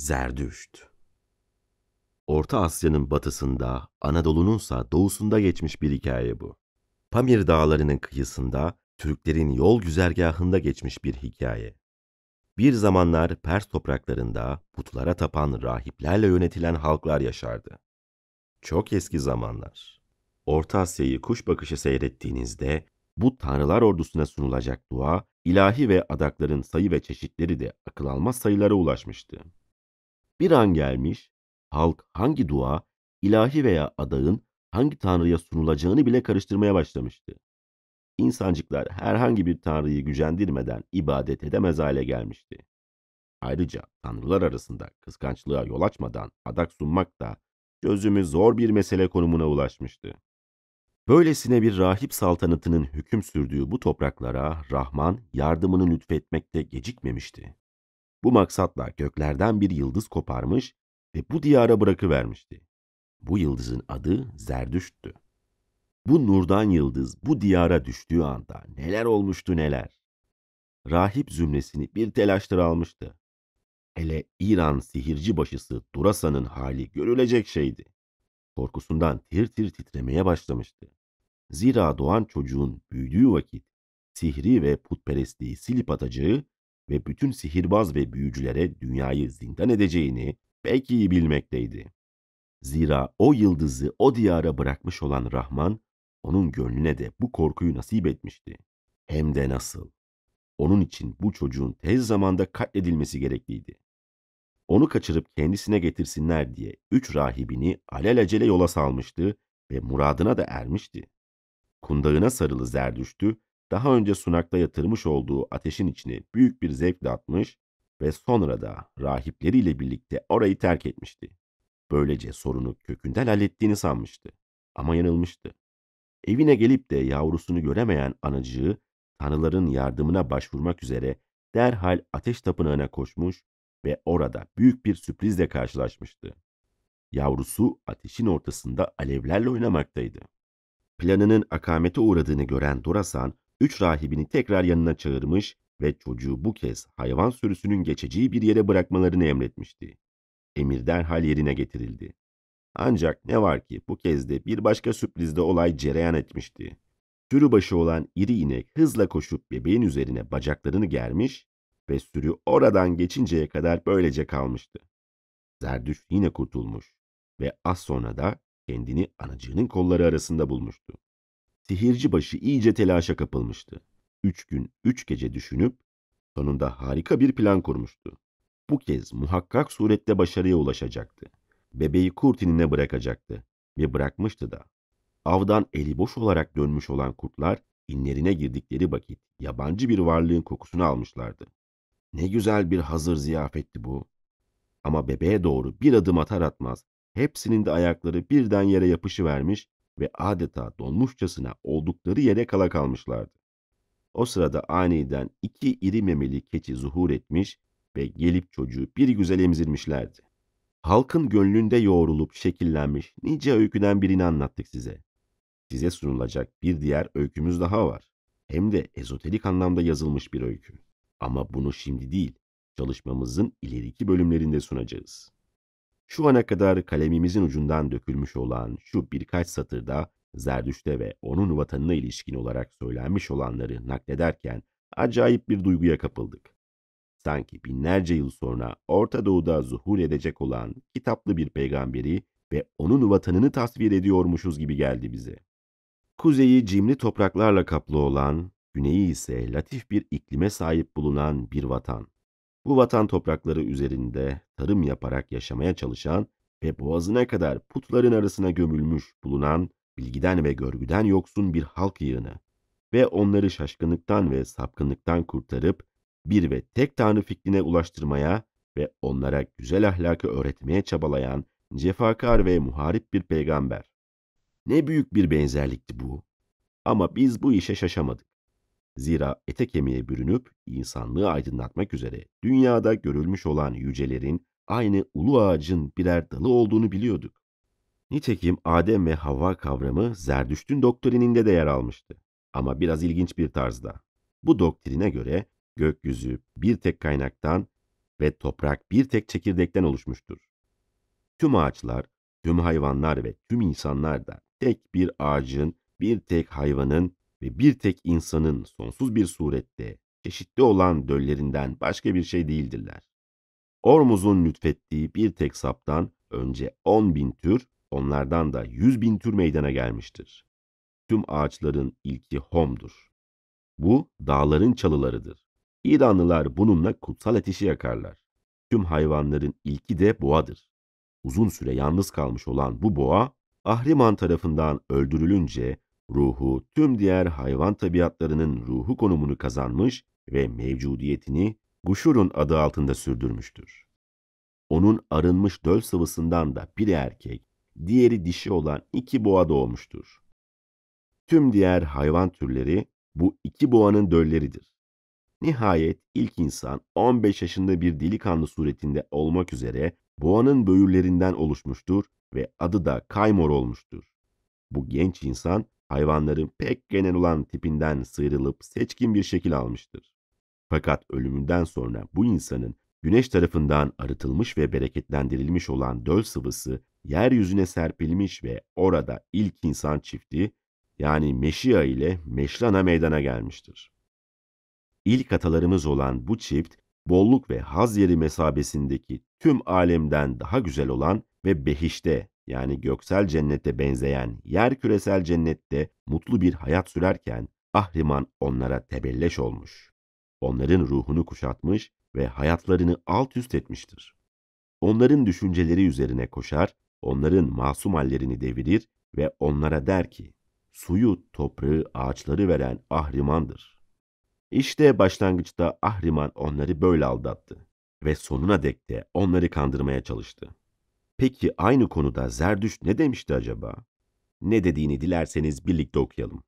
Zerdüşt Orta Asya'nın batısında, Anadolu'nunsa doğusunda geçmiş bir hikaye bu. Pamir dağlarının kıyısında, Türklerin yol güzergahında geçmiş bir hikaye. Bir zamanlar Pers topraklarında putlara tapan rahiplerle yönetilen halklar yaşardı. Çok eski zamanlar. Orta Asya'yı kuş bakışı seyrettiğinizde bu tanrılar ordusuna sunulacak dua, ilahi ve adakların sayı ve çeşitleri de akıl almaz sayılara ulaşmıştı. Bir an gelmiş, halk hangi dua, ilahi veya adağın hangi tanrıya sunulacağını bile karıştırmaya başlamıştı. İnsancıklar herhangi bir tanrıyı gücendirmeden ibadet edemez hale gelmişti. Ayrıca tanrılar arasında kıskançlığa yol açmadan adak sunmak da çözümü zor bir mesele konumuna ulaşmıştı. Böylesine bir rahip saltanatının hüküm sürdüğü bu topraklara Rahman yardımını lütfetmekte gecikmemişti. Bu maksatla göklerden bir yıldız koparmış ve bu diyara bırakıvermişti. Bu yıldızın adı Zerdüşt'tü. Bu nurdan yıldız bu diyara düştüğü anda neler olmuştu neler. Rahip zümresini bir telaştır almıştı. Hele İran sihirci başısı Durasa'nın hali görülecek şeydi. Korkusundan tir tir titremeye başlamıştı. Zira doğan çocuğun büyüdüğü vakit sihri ve putperestliği silip atacağı ve bütün sihirbaz ve büyücülere dünyayı zindan edeceğini pek iyi bilmekteydi. Zira o yıldızı o diyara bırakmış olan Rahman, onun gönlüne de bu korkuyu nasip etmişti. Hem de nasıl. Onun için bu çocuğun tez zamanda katledilmesi gerekliydi. Onu kaçırıp kendisine getirsinler diye üç rahibini alelacele yola salmıştı ve muradına da ermişti. Kundağına sarılı Zerdüştü, daha önce sunakta yatırmış olduğu ateşin içine büyük bir zevkle atmış ve sonra da rahipleriyle birlikte orayı terk etmişti. Böylece sorunu kökünden hallettiğini sanmıştı. Ama yanılmıştı. Evine gelip de yavrusunu göremeyen anacığı tanrıların yardımına başvurmak üzere derhal ateş tapınağına koşmuş ve orada büyük bir sürprizle karşılaşmıştı. Yavrusu ateşin ortasında alevlerle oynamaktaydı. Planının akamete uğradığını gören Dorasan, üç rahibini tekrar yanına çağırmış ve çocuğu bu kez hayvan sürüsünün geçeceği bir yere bırakmalarını emretmişti. Emir derhal yerine getirildi. Ancak ne var ki bu kez de bir başka sürprizde olay cereyan etmişti. Sürü başı olan iri inek hızla koşup bebeğin üzerine bacaklarını germiş ve sürü oradan geçinceye kadar böylece kalmıştı. Zerdüş yine kurtulmuş ve az sonra da kendini anacığının kolları arasında bulmuştu. Sihirci başı iyice telaşa kapılmıştı. Üç gün, üç gece düşünüp sonunda harika bir plan kurmuştu. Bu kez muhakkak surette başarıya ulaşacaktı. Bebeği kurt inine bırakacaktı ve bırakmıştı da. Avdan eli boş olarak dönmüş olan kurtlar inlerine girdikleri vakit yabancı bir varlığın kokusunu almışlardı. Ne güzel bir hazır ziyafetti bu. Ama bebeğe doğru bir adım atar atmaz hepsinin de ayakları birden yere yapışıvermiş ve adeta donmuşçasına oldukları yere kala kalmışlardı. O sırada aniden iki iri memeli keçi zuhur etmiş ve gelip çocuğu bir güzel emzirmişlerdi. Halkın gönlünde yoğrulup şekillenmiş nice öyküden birini anlattık size. Size sunulacak bir diğer öykümüz daha var. Hem de ezoterik anlamda yazılmış bir öykü. Ama bunu şimdi değil, çalışmamızın ileriki bölümlerinde sunacağız. Şu ana kadar kalemimizin ucundan dökülmüş olan şu birkaç satırda Zerdüşt'e ve onun vatanına ilişkin olarak söylenmiş olanları naklederken acayip bir duyguya kapıldık. Sanki binlerce yıl sonra Orta Doğu'da zuhur edecek olan kitaplı bir peygamberi ve onun vatanını tasvir ediyormuşuz gibi geldi bize. Kuzeyi cimri topraklarla kaplı olan, güneyi ise latif bir iklime sahip bulunan bir vatan. Bu vatan toprakları üzerinde tarım yaparak yaşamaya çalışan ve boğazına kadar putların arasına gömülmüş bulunan bilgiden ve görgüden yoksun bir halk yığını ve onları şaşkınlıktan ve sapkınlıktan kurtarıp bir ve tek tanrı fikrine ulaştırmaya ve onlara güzel ahlakı öğretmeye çabalayan cefakar ve muharip bir peygamber. Ne büyük bir benzerlikti bu. Ama biz bu işe şaşamadık. Zira ete kemiğe bürünüp insanlığı aydınlatmak üzere dünyada görülmüş olan yücelerin aynı ulu ağacın birer dalı olduğunu biliyorduk. Nitekim Adem ve Havva kavramı Zerdüşt'ün doktrininde de yer almıştı. Ama biraz ilginç bir tarzda. Bu doktrine göre gökyüzü bir tek kaynaktan ve toprak bir tek çekirdekten oluşmuştur. Tüm ağaçlar, tüm hayvanlar ve tüm insanlar da tek bir ağacın, bir tek hayvanın ve bir tek insanın sonsuz bir surette çeşitli olan döllerinden başka bir şey değildirler. Ormuz'un lütfettiği bir tek saptan önce 10 bin tür, onlardan da 100 bin tür meydana gelmiştir. Tüm ağaçların ilki Hom'dur. Bu dağların çalılarıdır. İranlılar bununla kutsal ateşi yakarlar. Tüm hayvanların ilki de boğadır. Uzun süre yalnız kalmış olan bu boğa, Ahriman tarafından öldürülünce ruhu tüm diğer hayvan tabiatlarının ruhu konumunu kazanmış ve mevcudiyetini Guşur'un adı altında sürdürmüştür. Onun arınmış döl sıvısından da biri erkek, diğeri dişi olan iki boğa doğmuştur. Tüm diğer hayvan türleri bu iki boğanın dölleridir. Nihayet ilk insan 15 yaşında bir delikanlı suretinde olmak üzere boğanın böğürlerinden oluşmuştur ve adı da Kaymor olmuştur. Bu genç insan hayvanların pek genel olan tipinden sıyrılıp seçkin bir şekil almıştır. Fakat ölümünden sonra bu insanın güneş tarafından arıtılmış ve bereketlendirilmiş olan döl sıvısı yeryüzüne serpilmiş ve orada ilk insan çifti yani Meşia ile Meşrana meydana gelmiştir. İlk atalarımız olan bu çift, bolluk ve haz yeri mesabesindeki tüm alemden daha güzel olan ve behişte yani göksel cennete benzeyen yer küresel cennette mutlu bir hayat sürerken Ahriman onlara tebelleş olmuş. Onların ruhunu kuşatmış ve hayatlarını alt üst etmiştir. Onların düşünceleri üzerine koşar, onların masum hallerini devirir ve onlara der ki, suyu, toprağı, ağaçları veren Ahriman'dır. İşte başlangıçta Ahriman onları böyle aldattı ve sonuna dek de onları kandırmaya çalıştı. Peki aynı konuda Zerdüşt ne demişti acaba? Ne dediğini dilerseniz birlikte okuyalım.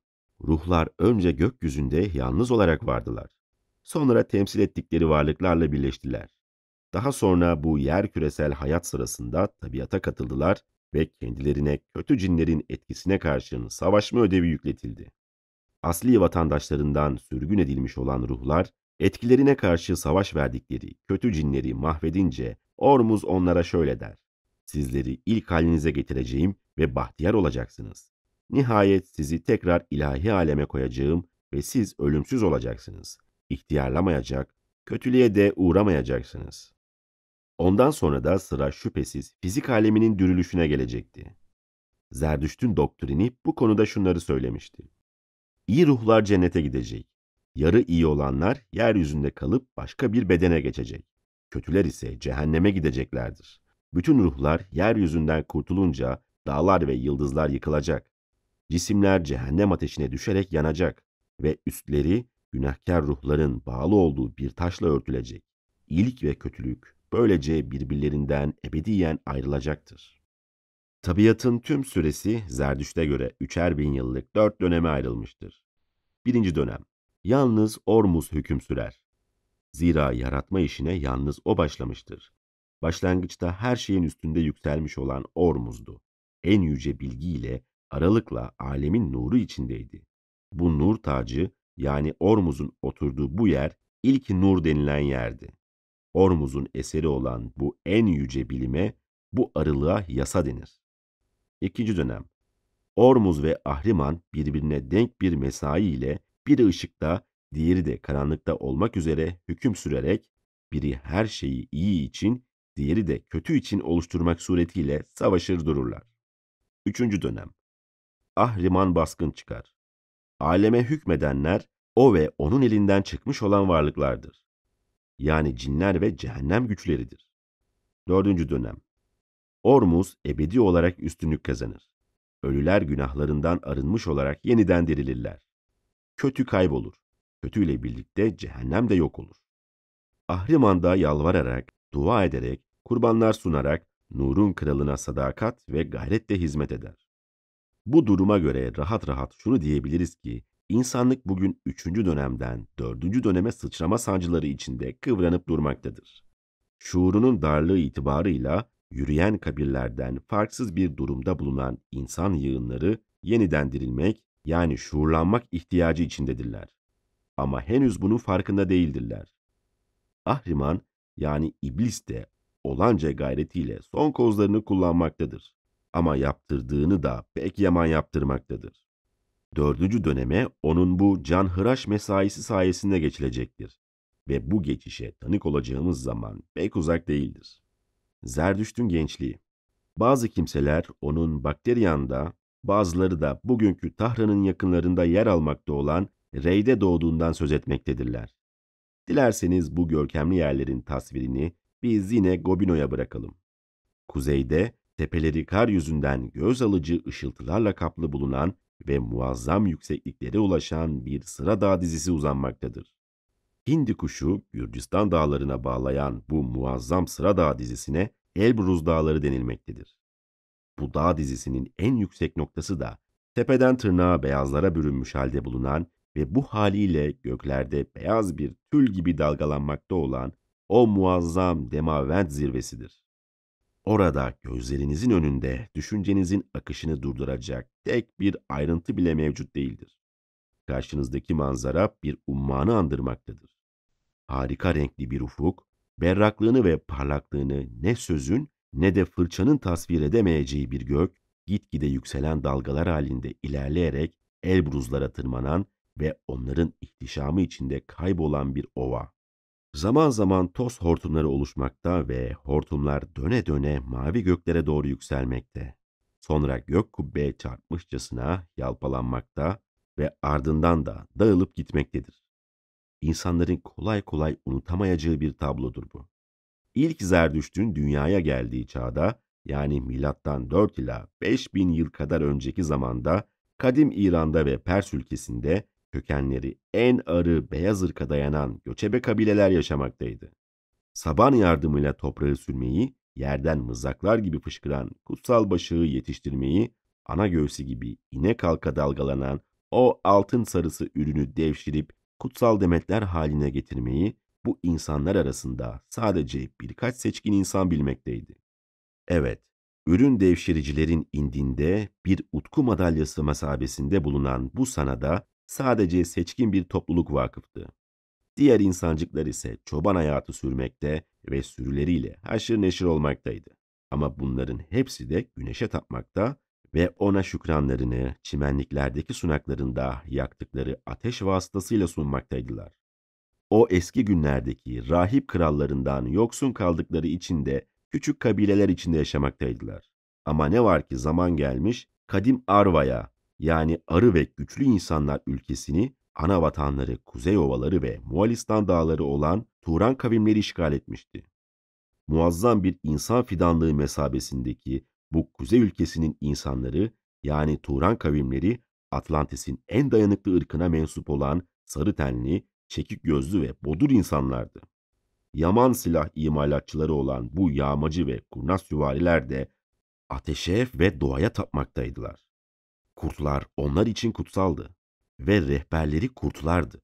Ruhlar önce gökyüzünde yalnız olarak vardılar. Sonra temsil ettikleri varlıklarla birleştiler. Daha sonra bu yer küresel hayat sırasında tabiata katıldılar ve kendilerine kötü cinlerin etkisine karşın savaşma ödevi yükletildi. Asli vatandaşlarından sürgün edilmiş olan ruhlar, etkilerine karşı savaş verdikleri kötü cinleri mahvedince Ormuz onlara şöyle der. Sizleri ilk halinize getireceğim ve bahtiyar olacaksınız. Nihayet sizi tekrar ilahi aleme koyacağım ve siz ölümsüz olacaksınız. İhtiyarlamayacak, kötülüğe de uğramayacaksınız. Ondan sonra da sıra şüphesiz fizik aleminin dürülüşüne gelecekti. Zerdüşt'ün doktrini bu konuda şunları söylemişti. İyi ruhlar cennete gidecek. Yarı iyi olanlar yeryüzünde kalıp başka bir bedene geçecek. Kötüler ise cehenneme gideceklerdir. Bütün ruhlar yeryüzünden kurtulunca dağlar ve yıldızlar yıkılacak. Cisimler cehennem ateşine düşerek yanacak ve üstleri günahkar ruhların bağlı olduğu bir taşla örtülecek. İyilik ve kötülük böylece birbirlerinden ebediyen ayrılacaktır. Tabiatın tüm süresi Zerdüşt'e göre üçer bin yıllık dört döneme ayrılmıştır. Birinci dönem, yalnız Ormuz hüküm sürer. Zira yaratma işine yalnız o başlamıştır. Başlangıçta her şeyin üstünde yükselmiş olan Ormuz'du. En yüce bilgiyle, aralıkla alemin nuru içindeydi. Bu nur tacı, yani Ormuz'un oturduğu bu yer, ilk nur denilen yerdi. Ormuz'un eseri olan bu en yüce bilime, bu arılığa yasa denir. İkinci dönem. Ormuz ve Ahriman birbirine denk bir mesai ile biri ışıkta, diğeri de karanlıkta olmak üzere hüküm sürerek biri her şeyi iyi için, diğeri de kötü için oluşturmak suretiyle savaşır dururlar. Üçüncü dönem. Ahriman baskın çıkar. Aleme hükmedenler o ve onun elinden çıkmış olan varlıklardır. Yani cinler ve cehennem güçleridir. Dördüncü dönem. Ormuz ebedi olarak üstünlük kazanır. Ölüler günahlarından arınmış olarak yeniden dirilirler. Kötü kaybolur. Kötüyle birlikte cehennem de yok olur. Ahriman da yalvararak, dua ederek, kurbanlar sunarak Nur'un kralına sadakat ve gayretle hizmet eder. Bu duruma göre rahat rahat şunu diyebiliriz ki, insanlık bugün üçüncü dönemden dördüncü döneme sıçrama sancıları içinde kıvranıp durmaktadır. Şuurunun darlığı itibarıyla yürüyen kabirlerden farksız bir durumda bulunan insan yığınları yeniden dirilmek yani şuurlanmak ihtiyacı içindedirler. Ama henüz bunun farkında değildirler. Ahriman yani iblis de olanca gayretiyle son kozlarını kullanmaktadır. Ama yaptırdığını da pek yaman yaptırmaktadır. Dördüncü döneme onun bu canhıraş mesaisi sayesinde geçilecektir. Ve bu geçişe tanık olacağımız zaman pek uzak değildir. Zerdüşt'ün gençliği. Bazı kimseler onun Bakteryan'da, bazıları da bugünkü Tahran'ın yakınlarında yer almakta olan Rey'de doğduğundan söz etmektedirler. Dilerseniz bu görkemli yerlerin tasvirini biz yine Gobino'ya bırakalım. Kuzeyde tepeleri kar yüzünden göz alıcı ışıltılarla kaplı bulunan ve muazzam yüksekliklere ulaşan bir sıra dağ dizisi uzanmaktadır. Hindi kuşu Gürcistan dağlarına bağlayan bu muazzam sıra dağ dizisine Elbruz dağları denilmektedir. Bu dağ dizisinin en yüksek noktası da tepeden tırnağa beyazlara bürünmüş halde bulunan ve bu haliyle göklerde beyaz bir tül gibi dalgalanmakta olan o muazzam Demavent zirvesidir. Orada gözlerinizin önünde düşüncenizin akışını durduracak tek bir ayrıntı bile mevcut değildir. Karşınızdaki manzara bir ummanı andırmaktadır. Harika renkli bir ufuk, berraklığını ve parlaklığını ne sözün ne de fırçanın tasvir edemeyeceği bir gök, gitgide yükselen dalgalar halinde ilerleyerek Elbruzlara tırmanan ve onların ihtişamı içinde kaybolan bir ova. Zaman zaman toz hortumları oluşmakta ve hortumlar döne döne mavi göklere doğru yükselmekte. Sonra gök kubbeye çarpmışçasına yalpalanmakta ve ardından da dağılıp gitmektedir. İnsanların kolay kolay unutamayacağı bir tablodur bu. İlk Zerdüşt'ün dünyaya geldiği çağda yani milattan 4 ila 5000 yıl kadar önceki zamanda kadim İran'da ve Pers ülkesinde kökenleri en arı beyaz ırka dayanan göçebe kabileler yaşamaktaydı. Saban yardımıyla toprağı sürmeyi, yerden mızraklar gibi fışkıran kutsal başığı yetiştirmeyi, ana göğsü gibi inek halka dalgalanan o altın sarısı ürünü devşirip kutsal demetler haline getirmeyi bu insanlar arasında sadece birkaç seçkin insan bilmekteydi. Evet, ürün devşiricilerin indinde bir utku madalyası mesabesinde bulunan bu sanada sadece seçkin bir topluluk vakıftı. Diğer insancıklar ise çoban hayatı sürmekte ve sürüleriyle haşır neşir olmaktaydı. Ama bunların hepsi de güneşe tapmakta ve ona şükranlarını çimenliklerdeki sunaklarında yaktıkları ateş vasıtasıyla sunmaktaydılar. O eski günlerdeki rahip krallarından yoksun kaldıkları için de küçük kabileler içinde yaşamaktaydılar. Ama ne var ki zaman gelmiş, kadim Arva'ya yani arı ve güçlü insanlar ülkesini ana vatanları Kuzey Ovaları ve Moğolistan dağları olan Turan kavimleri işgal etmişti. Muazzam bir insan fidanlığı mesabesindeki bu kuzey ülkesinin insanları yani Turan kavimleri Atlantis'in en dayanıklı ırkına mensup olan sarı tenli, çekik gözlü ve bodur insanlardı. Yaman silah imalatçıları olan bu yağmacı ve kurnaz süvariler de ateşe ve doğaya tapmaktaydılar. Kurtlar onlar için kutsaldı ve rehberleri kurtlardı.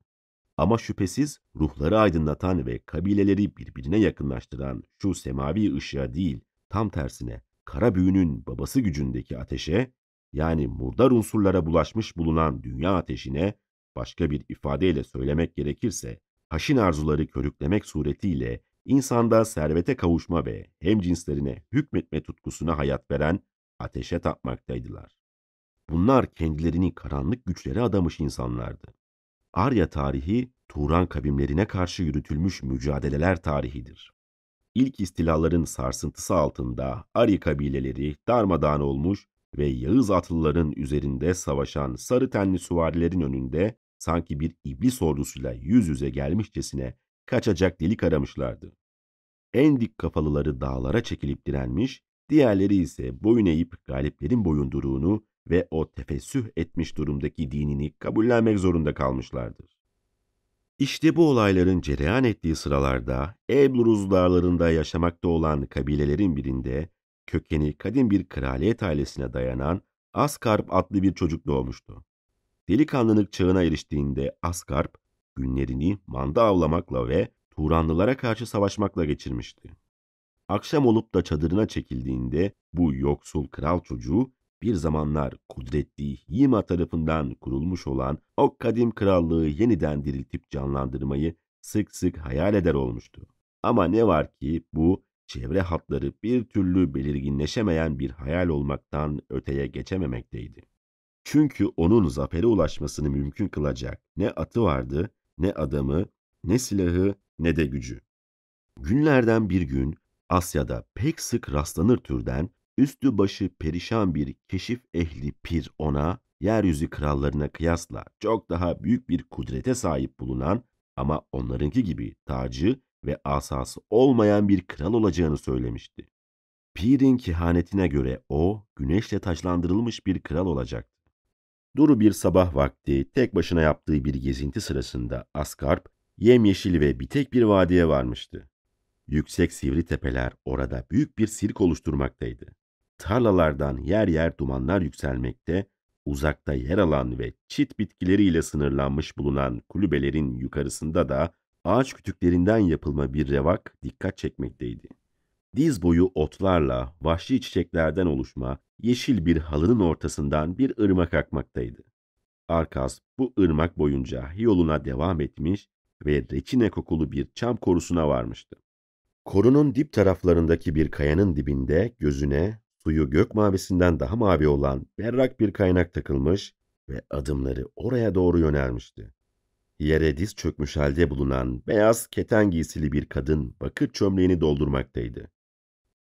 Ama şüphesiz ruhları aydınlatan ve kabileleri birbirine yakınlaştıran şu semavi ışığa değil, tam tersine kara büyünün babası gücündeki ateşe, yani murdar unsurlara bulaşmış bulunan dünya ateşine, başka bir ifadeyle söylemek gerekirse, haşin arzuları körüklemek suretiyle insanda servete kavuşma ve hemcinslerine hükmetme tutkusuna hayat veren ateşe tapmaktaydılar. Bunlar kendilerini karanlık güçlere adamış insanlardı. Arya tarihi, Turan kavimlerine karşı yürütülmüş mücadeleler tarihidir. İlk istilaların sarsıntısı altında Ari kabileleri darmadağın olmuş ve Yağız atlıların üzerinde savaşan sarı tenli süvarilerin önünde sanki bir iblis ordusuyla yüz yüze gelmişçesine kaçacak delik aramışlardı. En dik kafalıları dağlara çekilip direnmiş, diğerleri ise boyun eğip galiplerin boyunduruğunu ve o tefessüh etmiş durumdaki dinini kabullenmek zorunda kalmışlardır. İşte bu olayların cereyan ettiği sıralarda Elbruz dağlarında yaşamakta olan kabilelerin birinde kökeni kadim bir kraliyet ailesine dayanan Askarp adlı bir çocuk doğmuştu. Delikanlılık çağına eriştiğinde Askarp günlerini manda avlamakla ve Turanlılara karşı savaşmakla geçirmişti. Akşam olup da çadırına çekildiğinde bu yoksul kral çocuğu bir zamanlar kudretli Yima tarafından kurulmuş olan o kadim krallığı yeniden diriltip canlandırmayı sık sık hayal eder olmuştu. Ama ne var ki bu çevre hatları bir türlü belirginleşemeyen bir hayal olmaktan öteye geçememekteydi. Çünkü onun zafere ulaşmasını mümkün kılacak ne atı vardı, ne adamı, ne silahı, ne de gücü. Günlerden bir gün Asya'da pek sık rastlanır türden üstü başı perişan bir keşif ehli pir ona, yeryüzü krallarına kıyasla çok daha büyük bir kudrete sahip bulunan ama onlarınki gibi tacı ve asası olmayan bir kral olacağını söylemişti. Pir'in kehanetine göre o, güneşle taçlandırılmış bir kral olacaktı. Duru bir sabah vakti tek başına yaptığı bir gezinti sırasında Askarp, yemyeşil ve bitek bir vadiye varmıştı. Yüksek sivri tepeler orada büyük bir sirk oluşturmaktaydı. Tarlalardan yer yer dumanlar yükselmekte, uzakta yer alan ve çit bitkileriyle sınırlanmış bulunan kulübelerin yukarısında da ağaç kütüklerinden yapılma bir revak dikkat çekmekteydi. Diz boyu otlarla, vahşi çiçeklerden oluşma, yeşil bir halının ortasından bir ırmak akmaktaydı. Arkas bu ırmak boyunca yoluna devam etmiş ve reçine kokulu bir çam korusuna varmıştı. Korunun dip taraflarındaki bir kayanın dibinde gözüne suyu gök mavisinden daha mavi olan berrak bir kaynak takılmış ve adımları oraya doğru yönelmişti. Yere diz çökmüş halde bulunan beyaz keten giysili bir kadın bakır çömleğini doldurmaktaydı.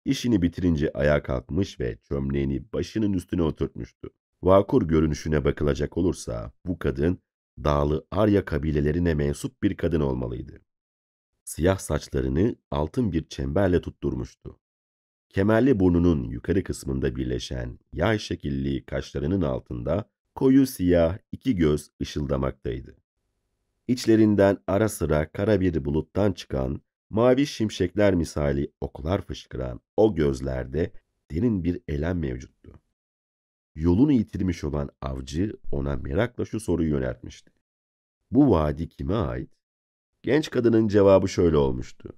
İşini bitirince ayağa kalkmış ve çömleğini başının üstüne oturtmuştu. Vakur görünüşüne bakılacak olursa bu kadın dağlı Arya kabilelerine mensup bir kadın olmalıydı. Siyah saçlarını altın bir çemberle tutturmuştu. Kemerli burnunun yukarı kısmında birleşen yay şekilli kaşlarının altında koyu siyah iki göz ışıldamaktaydı. İçlerinden ara sıra kara bir buluttan çıkan, mavi şimşekler misali oklar fışkıran o gözlerde derin bir elem mevcuttu. Yolunu yitirmiş olan avcı ona merakla şu soruyu yöneltmişti. Bu vadi kime ait? Genç kadının cevabı şöyle olmuştu.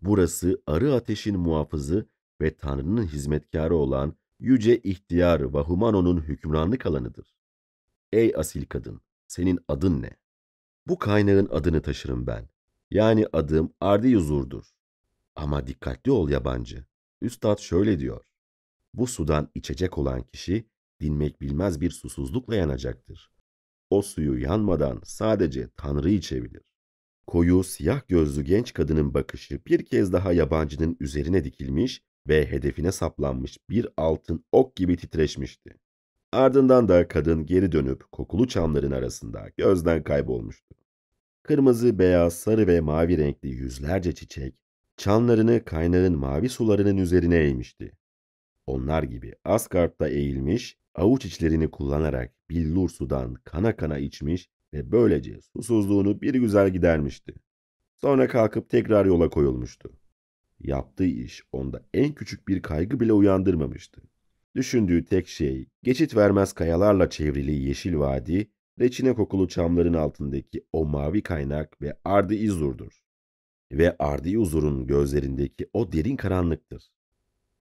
Burası arı ateşin muhafızı ve Tanrı'nın hizmetkarı olan Yüce İhtiyar Vahumano'nun hükümranlık alanıdır. Ey asil kadın, senin adın ne? Bu kaynağın adını taşırım ben. Yani adım Ardi Yuzur'dur. Ama dikkatli ol yabancı. Üstad şöyle diyor. Bu sudan içecek olan kişi dinmek bilmez bir susuzlukla yanacaktır. O suyu yanmadan sadece Tanrı içebilir. Koyu siyah gözlü genç kadının bakışı bir kez daha yabancının üzerine dikilmiş ve hedefine saplanmış bir altın ok gibi titreşmişti. Ardından da kadın geri dönüp kokulu çamların arasında gözden kaybolmuştu. Kırmızı, beyaz, sarı ve mavi renkli yüzlerce çiçek, çamlarını kaynağın mavi sularının üzerine eğmişti. Onlar gibi Asgard'da eğilmiş, avuç içlerini kullanarak billur sudan kana kana içmiş ve böylece susuzluğunu bir güzel gidermişti. Sonra kalkıp tekrar yola koyulmuştu. Yaptığı iş onda en küçük bir kaygı bile uyandırmamıştı. Düşündüğü tek şey geçit vermez kayalarla çevrili yeşil vadi, reçine kokulu çamların altındaki o mavi kaynak ve Ardı İzur'dur. Ve Ardı İzur'un gözlerindeki o derin karanlıktır.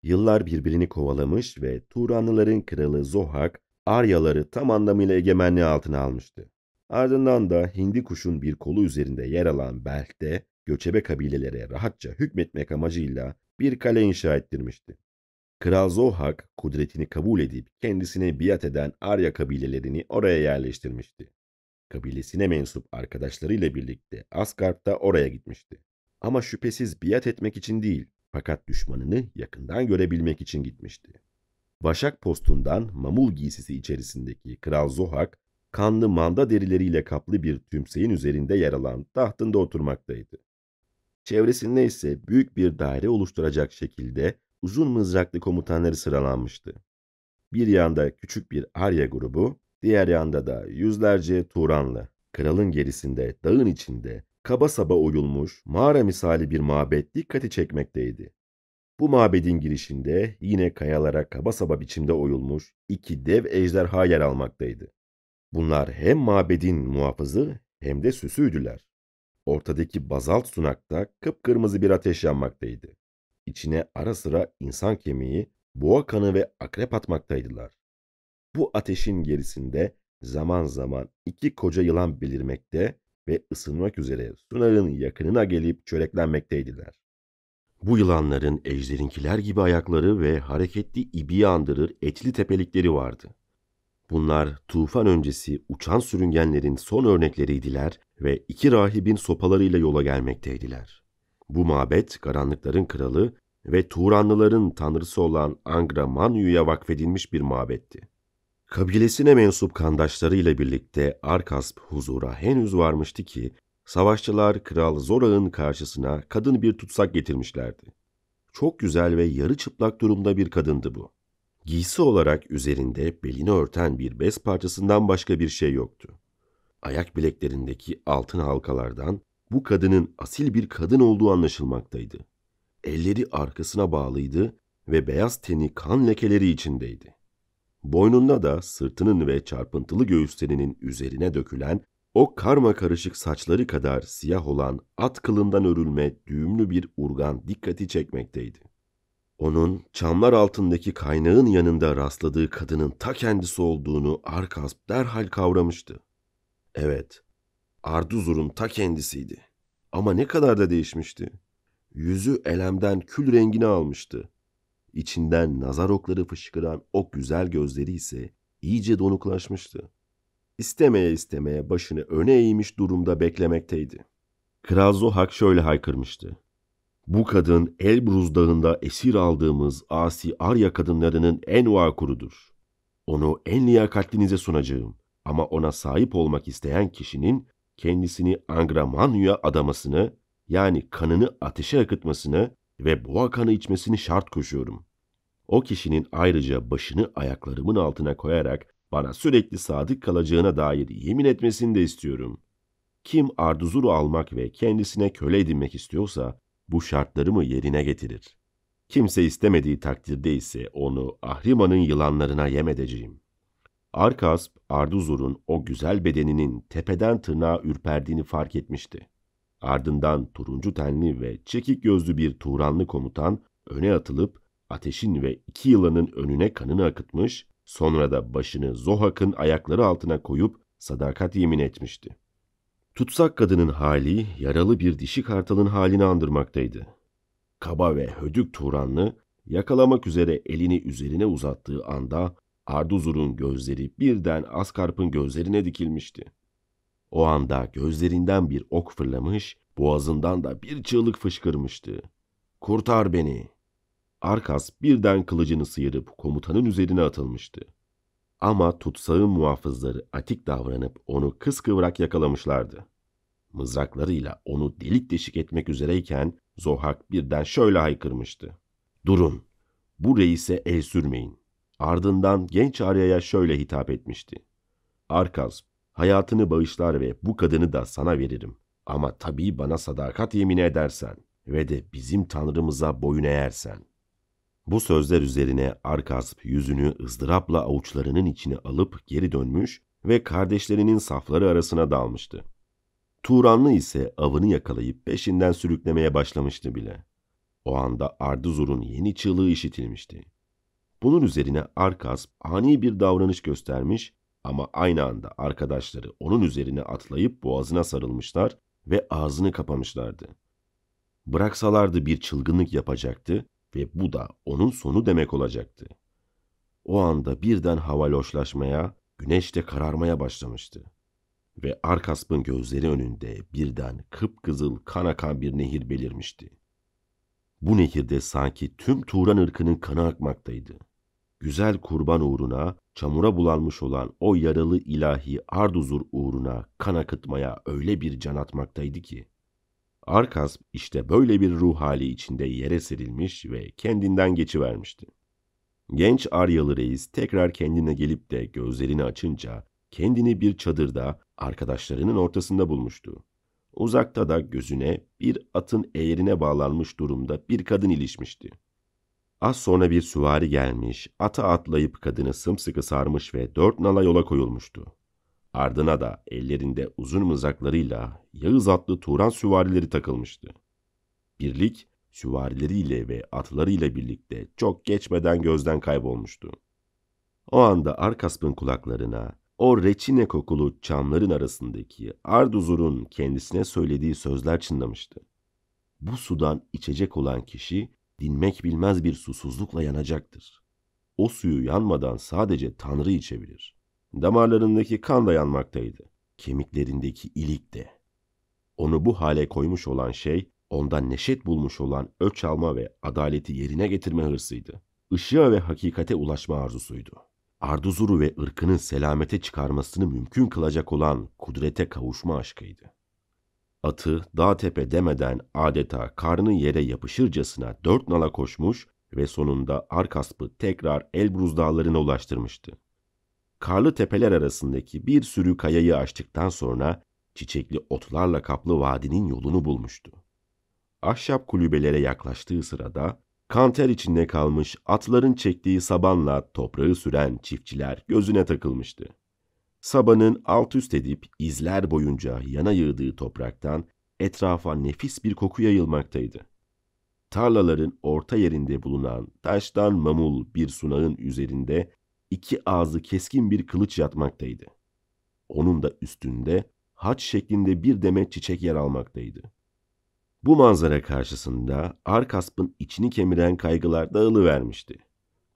Yıllar birbirini kovalamış ve Turanlıların kralı Zohak, Aryaları tam anlamıyla egemenliği altına almıştı. Ardından da hindi kuşun bir kolu üzerinde yer alan Belh'te göçebe kabilelere rahatça hükmetmek amacıyla bir kale inşa ettirmişti. Kral Zohak kudretini kabul edip kendisine biat eden Arya kabilelerini oraya yerleştirmişti. Kabilesine mensup arkadaşlarıyla birlikte Asgard da oraya gitmişti. Ama şüphesiz biat etmek için değil, fakat düşmanını yakından görebilmek için gitmişti. Başak postundan mamul giysisi içerisindeki Kral Zohak, kanlı manda derileriyle kaplı bir tümseyin üzerinde yer alan tahtında oturmaktaydı. Çevresinde ise büyük bir daire oluşturacak şekilde uzun mızraklı komutanları sıralanmıştı. Bir yanda küçük bir Arya grubu, diğer yanda da yüzlerce Turanlı. Kralın gerisinde, dağın içinde, kaba saba oyulmuş, mağara misali bir mabet dikkati çekmekteydi. Bu mabedin girişinde yine kayalara kaba saba biçimde oyulmuş iki dev ejderha yer almaktaydı. Bunlar hem mabedin muhafızı hem de süsüydüler. Ortadaki bazalt sunakta kıpkırmızı bir ateş yanmaktaydı. İçine ara sıra insan kemiği, boğa kanı ve akrep atmaktaydılar. Bu ateşin gerisinde zaman zaman iki koca yılan belirmekte ve ısınmak üzere sunarın yakınına gelip çöreklenmekteydiler. Bu yılanların ejderinkiler gibi ayakları ve hareketli ibiyi andırır etli tepelikleri vardı. Bunlar tufan öncesi uçan sürüngenlerin son örnekleriydiler ve iki rahibin sopalarıyla yola gelmekteydiler. Bu mabet karanlıkların kralı ve Turanlıların tanrısı olan Angra Manyu'ya vakfedilmiş bir mabetti. Kabilesine mensup kandaşlarıyla birlikte Arkasp huzura henüz varmıştı ki savaşçılar Kral Zora'nın karşısına kadın bir tutsak getirmişlerdi. Çok güzel ve yarı çıplak durumda bir kadındı bu. Giysi olarak üzerinde belini örten bir bez parçasından başka bir şey yoktu. Ayak bileklerindeki altın halkalardan bu kadının asil bir kadın olduğu anlaşılmaktaydı. Elleri arkasına bağlıydı ve beyaz teni kan lekeleri içindeydi. Boynunda da sırtının ve çarpıntılı göğüslerinin üzerine dökülen o karma karışık saçları kadar siyah olan at kılından örülme düğümlü bir urgan dikkati çekmekteydi. Onun çamlar altındaki kaynağın yanında rastladığı kadının ta kendisi olduğunu Arkasp derhal kavramıştı. Evet, Arduzur'un ta kendisiydi. Ama ne kadar da değişmişti. Yüzü elemden kül rengini almıştı. İçinden nazar okları fışkıran o güzel gözleri ise iyice donuklaşmıştı. İstemeye istemeye başını öne eğmiş durumda beklemekteydi. Kral Zohak şöyle haykırmıştı. Bu kadın Elbruz Dağı'nda esir aldığımız asi Arya kadınlarının en vakurudur. Onu en liyakatlinize sunacağım ama ona sahip olmak isteyen kişinin kendisini Angramanyu'ya adamasını yani kanını ateşe akıtmasını ve boğa kanı içmesini şart koşuyorum. O kişinin ayrıca başını ayaklarımın altına koyarak bana sürekli sadık kalacağına dair yemin etmesini de istiyorum. Kim Arduzur'u almak ve kendisine köle edinmek istiyorsa bu şartlarımı yerine getirir. Kimse istemediği takdirde ise onu Ahriman'ın yılanlarına yem edeceğim. Arkasp, Arduzur'un o güzel bedeninin tepeden tırnağa ürperdiğini fark etmişti. Ardından turuncu tenli ve çekik gözlü bir Turanlı komutan öne atılıp ateşin ve iki yılanın önüne kanını akıtmış, sonra da başını Zohak'ın ayakları altına koyup sadakat yemin etmişti. Tutsak kadının hali yaralı bir dişi kartalın halini andırmaktaydı. Kaba ve hödük Turanlı yakalamak üzere elini üzerine uzattığı anda Arduzur'un gözleri birden Askarp'ın gözlerine dikilmişti. O anda gözlerinden bir ok fırlamış, boğazından da bir çığlık fışkırmıştı. Kurtar beni! Arkas birden kılıcını sıyırıp komutanın üzerine atılmıştı. Ama tutsağın muhafızları atik davranıp onu kıskıvrak yakalamışlardı. Mızraklarıyla onu delik deşik etmek üzereyken Zohak birden şöyle haykırmıştı. Durun, bu reise el sürmeyin. Ardından genç Arya'ya şöyle hitap etmişti. Arkas, hayatını bağışlar ve bu kadını da sana veririm. Ama tabii bana sadakat yemin edersen ve de bizim tanrımıza boyun eğersen. Bu sözler üzerine Arkasp yüzünü ızdırapla avuçlarının içine alıp geri dönmüş ve kardeşlerinin safları arasına dalmıştı. Turanlı ise avını yakalayıp peşinden sürüklemeye başlamıştı bile. O anda Arduzur'un yeni çığlığı işitilmişti. Bunun üzerine Arkasp ani bir davranış göstermiş ama aynı anda arkadaşları onun üzerine atlayıp boğazına sarılmışlar ve ağzını kapamışlardı. Bıraksalardı bir çılgınlık yapacaktı ve bu da onun sonu demek olacaktı. O anda birden hava loşlaşmaya, güneş de kararmaya başlamıştı. Ve Arkasp'ın gözleri önünde birden kıpkızıl kan akan bir nehir belirmişti. Bu nehirde sanki tüm Turan ırkının kanı akmaktaydı. Güzel kurban uğruna, çamura bulanmış olan o yaralı ilahi Arduzur uğruna kan akıtmaya öyle bir can atmaktaydı ki, Arkasp işte böyle bir ruh hali içinde yere serilmiş ve kendinden geçivermişti. Genç Aryalı reis tekrar kendine gelip de gözlerini açınca kendini bir çadırda arkadaşlarının ortasında bulmuştu. Uzakta da gözüne bir atın eğerine bağlanmış durumda bir kadın ilişmişti. Az sonra bir süvari gelmiş, ata atlayıp kadını sımsıkı sarmış ve dört nala yola koyulmuştu. Ardına da ellerinde uzun mızraklarıyla Yağız atlı Turan süvarileri takılmıştı. Birlik süvarileriyle ve atlarıyla birlikte çok geçmeden gözden kaybolmuştu. O anda Arkasp'ın kulaklarına o reçine kokulu çamların arasındaki Arduzur'un kendisine söylediği sözler çınlamıştı. Bu sudan içecek olan kişi dinmek bilmez bir susuzlukla yanacaktır. O suyu yanmadan sadece Tanrı içebilir. Damarlarındaki kan da yanmaktaydı. Kemiklerindeki ilik de. Onu bu hale koymuş olan şey, ondan neşet bulmuş olan öç alma ve adaleti yerine getirme hırsıydı. Işığa ve hakikate ulaşma arzusuydu. Arduzuru ve ırkının selamete çıkarmasını mümkün kılacak olan kudrete kavuşma aşkıydı. Atı dağ tepe demeden adeta karnı yere yapışırcasına dört nala koşmuş ve sonunda Arkasp'ı tekrar Elbruz dağlarına ulaştırmıştı. Karlı tepeler arasındaki bir sürü kayayı aştıktan sonra çiçekli otlarla kaplı vadinin yolunu bulmuştu. Ahşap kulübelere yaklaştığı sırada kanter içinde kalmış atların çektiği sabanla toprağı süren çiftçiler gözüne takılmıştı. Sabanın alt üst edip izler boyunca yana yığdığı topraktan etrafa nefis bir koku yayılmaktaydı. Tarlaların orta yerinde bulunan taştan mamul bir sunağın üzerinde iki ağzı keskin bir kılıç yatmaktaydı. Onun da üstünde haç şeklinde bir demet çiçek yer almaktaydı. Bu manzara karşısında Arkasp'ın içini kemiren kaygılar dağılıvermişti.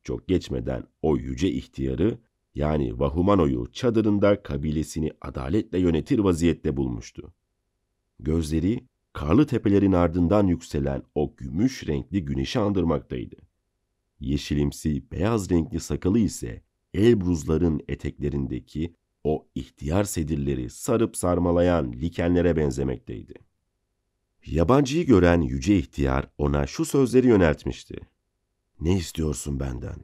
Çok geçmeden o yüce ihtiyarı yani Vahumano'yu çadırında kabilesini adaletle yönetir vaziyette bulmuştu. Gözleri karlı tepelerin ardından yükselen o gümüş renkli güneşi andırmaktaydı. Yeşilimsi beyaz renkli sakalı ise Elbruzların eteklerindeki o ihtiyar sedirleri sarıp sarmalayan likenlere benzemekteydi. Yabancıyı gören yüce ihtiyar ona şu sözleri yöneltmişti. Ne istiyorsun benden?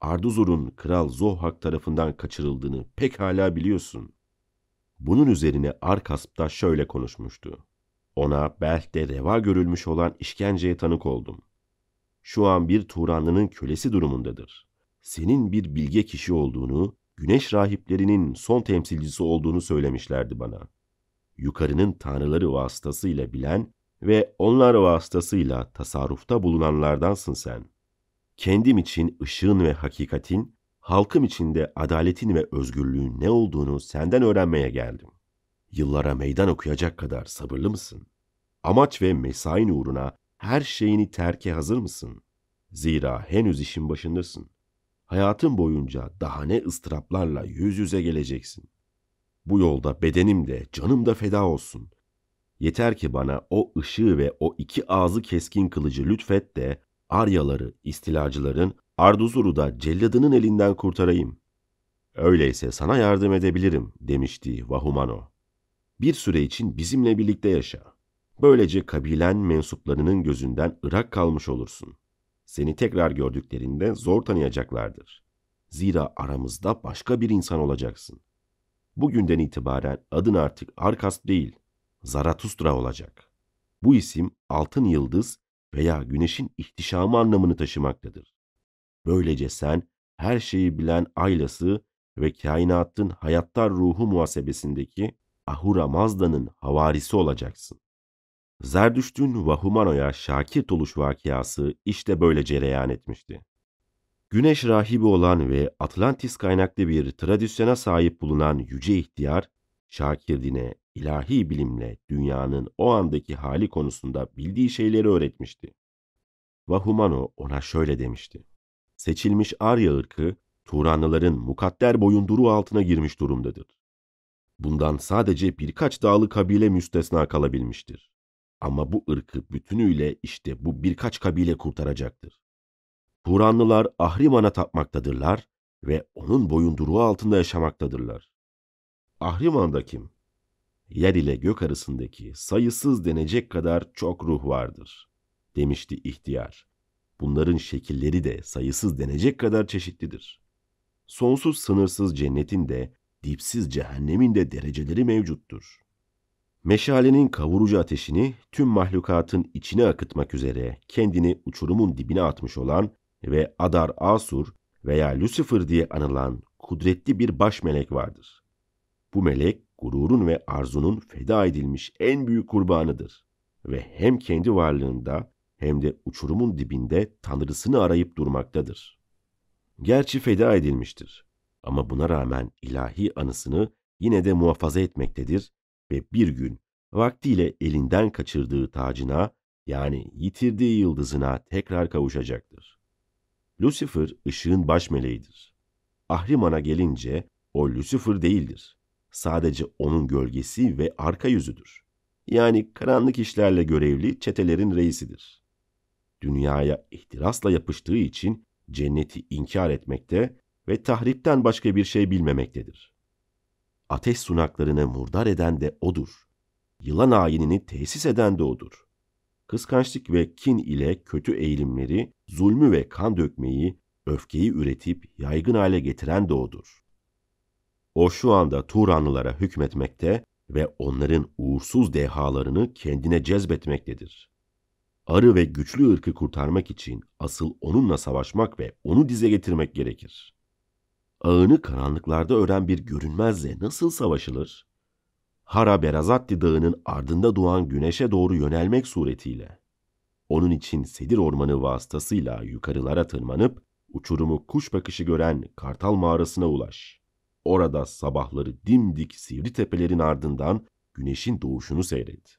Arduzur'un Kral Zohak tarafından kaçırıldığını pekala biliyorsun. Bunun üzerine Arkasp da şöyle konuşmuştu. Ona Belh'te reva görülmüş olan işkenceye tanık oldum. Şu an bir Turanlı'nın kölesi durumundadır. Senin bir bilge kişi olduğunu, güneş rahiplerinin son temsilcisi olduğunu söylemişlerdi bana. Yukarının tanrıları vasıtasıyla bilen ve onlar vasıtasıyla tasarrufta bulunanlardansın sen. Kendim için ışığın ve hakikatin, halkım için de adaletin ve özgürlüğün ne olduğunu senden öğrenmeye geldim. Yıllara meydan okuyacak kadar sabırlı mısın? Amaç ve mesain uğruna her şeyini terke hazır mısın? Zira henüz işin başındasın. Hayatın boyunca daha ne ıstıraplarla yüz yüze geleceksin. Bu yolda bedenim de canım da feda olsun. Yeter ki bana o ışığı ve o iki ağzı keskin kılıcı lütfet de Aryaları, istilacıların, Arduzur'u da celladının elinden kurtarayım. Öyleyse sana yardım edebilirim demişti Vahumano. Bir süre için bizimle birlikte yaşa. Böylece kabilen mensuplarının gözünden ırak kalmış olursun. Seni tekrar gördüklerinde zor tanıyacaklardır. Zira aramızda başka bir insan olacaksın. Bugünden itibaren adın artık Arkas değil, Zaratustra olacak. Bu isim altın yıldız veya güneşin ihtişamı anlamını taşımaktadır. Böylece sen her şeyi bilen Aylası ve kainatın hayattar ruhu muhasebesindeki Ahura Mazda'nın havarisi olacaksın. Zerdüşt'ün Vahumano'ya şakir oluş vakiyası işte böyle cereyan etmişti. Güneş rahibi olan ve Atlantis kaynaklı bir tradisyona sahip bulunan yüce ihtiyar, Şakir ilahi bilimle dünyanın o andaki hali konusunda bildiği şeyleri öğretmişti. Vahumano ona şöyle demişti. Seçilmiş Arya ırkı, Turanlıların mukadder boyunduru altına girmiş durumdadır. Bundan sadece birkaç dağlı kabile müstesna kalabilmiştir. Ama bu ırkı bütünüyle işte bu birkaç kabile kurtaracaktır. Turanlılar Ahriman'a tapmaktadırlar ve onun boyunduruğu altında yaşamaktadırlar. Ahriman da kim? Yer ile gök arasındaki sayısız denecek kadar çok ruh vardır, demişti ihtiyar. Bunların şekilleri de sayısız denecek kadar çeşitlidir. Sonsuz sınırsız cennetin de, dipsiz cehennemin de dereceleri mevcuttur. Meşalenin kavurucu ateşini tüm mahlukatın içine akıtmak üzere kendini uçurumun dibine atmış olan ve Adar Asur veya Lucifer diye anılan kudretli bir baş melek vardır. Bu melek gururun ve arzunun feda edilmiş en büyük kurbanıdır ve hem kendi varlığında hem de uçurumun dibinde tanrısını arayıp durmaktadır. Gerçi feda edilmiştir ama buna rağmen ilahi anısını yine de muhafaza etmektedir ve bir gün vaktiyle elinden kaçırdığı tacına yani yitirdiği yıldızına tekrar kavuşacaktır. Lucifer ışığın baş meleğidir. Ahriman'a gelince o Lucifer değildir. Sadece onun gölgesi ve arka yüzüdür. Yani karanlık işlerle görevli çetelerin reisidir. Dünyaya ihtirasla yapıştığı için cenneti inkar etmekte ve tahripten başka bir şey bilmemektedir. Ateş sunaklarını murdar eden de odur. Yılan ayinini tesis eden de odur. Kıskançlık ve kin ile kötü eğilimleri, zulmü ve kan dökmeyi, öfkeyi üretip yaygın hale getiren de odur. O şu anda Turanlılara hükmetmekte ve onların uğursuz dehalarını kendine cezbetmektedir. Arı ve güçlü ırkı kurtarmak için asıl onunla savaşmak ve onu dize getirmek gerekir. Ağını karanlıklarda ören bir görünmezle nasıl savaşılır? Hara Berazatti Dağı'nın ardında doğan güneşe doğru yönelmek suretiyle. Onun için sedir ormanı vasıtasıyla yukarılara tırmanıp uçurumu kuş bakışı gören Kartal mağarasına ulaş. Orada sabahları dimdik sivri tepelerin ardından güneşin doğuşunu seyret.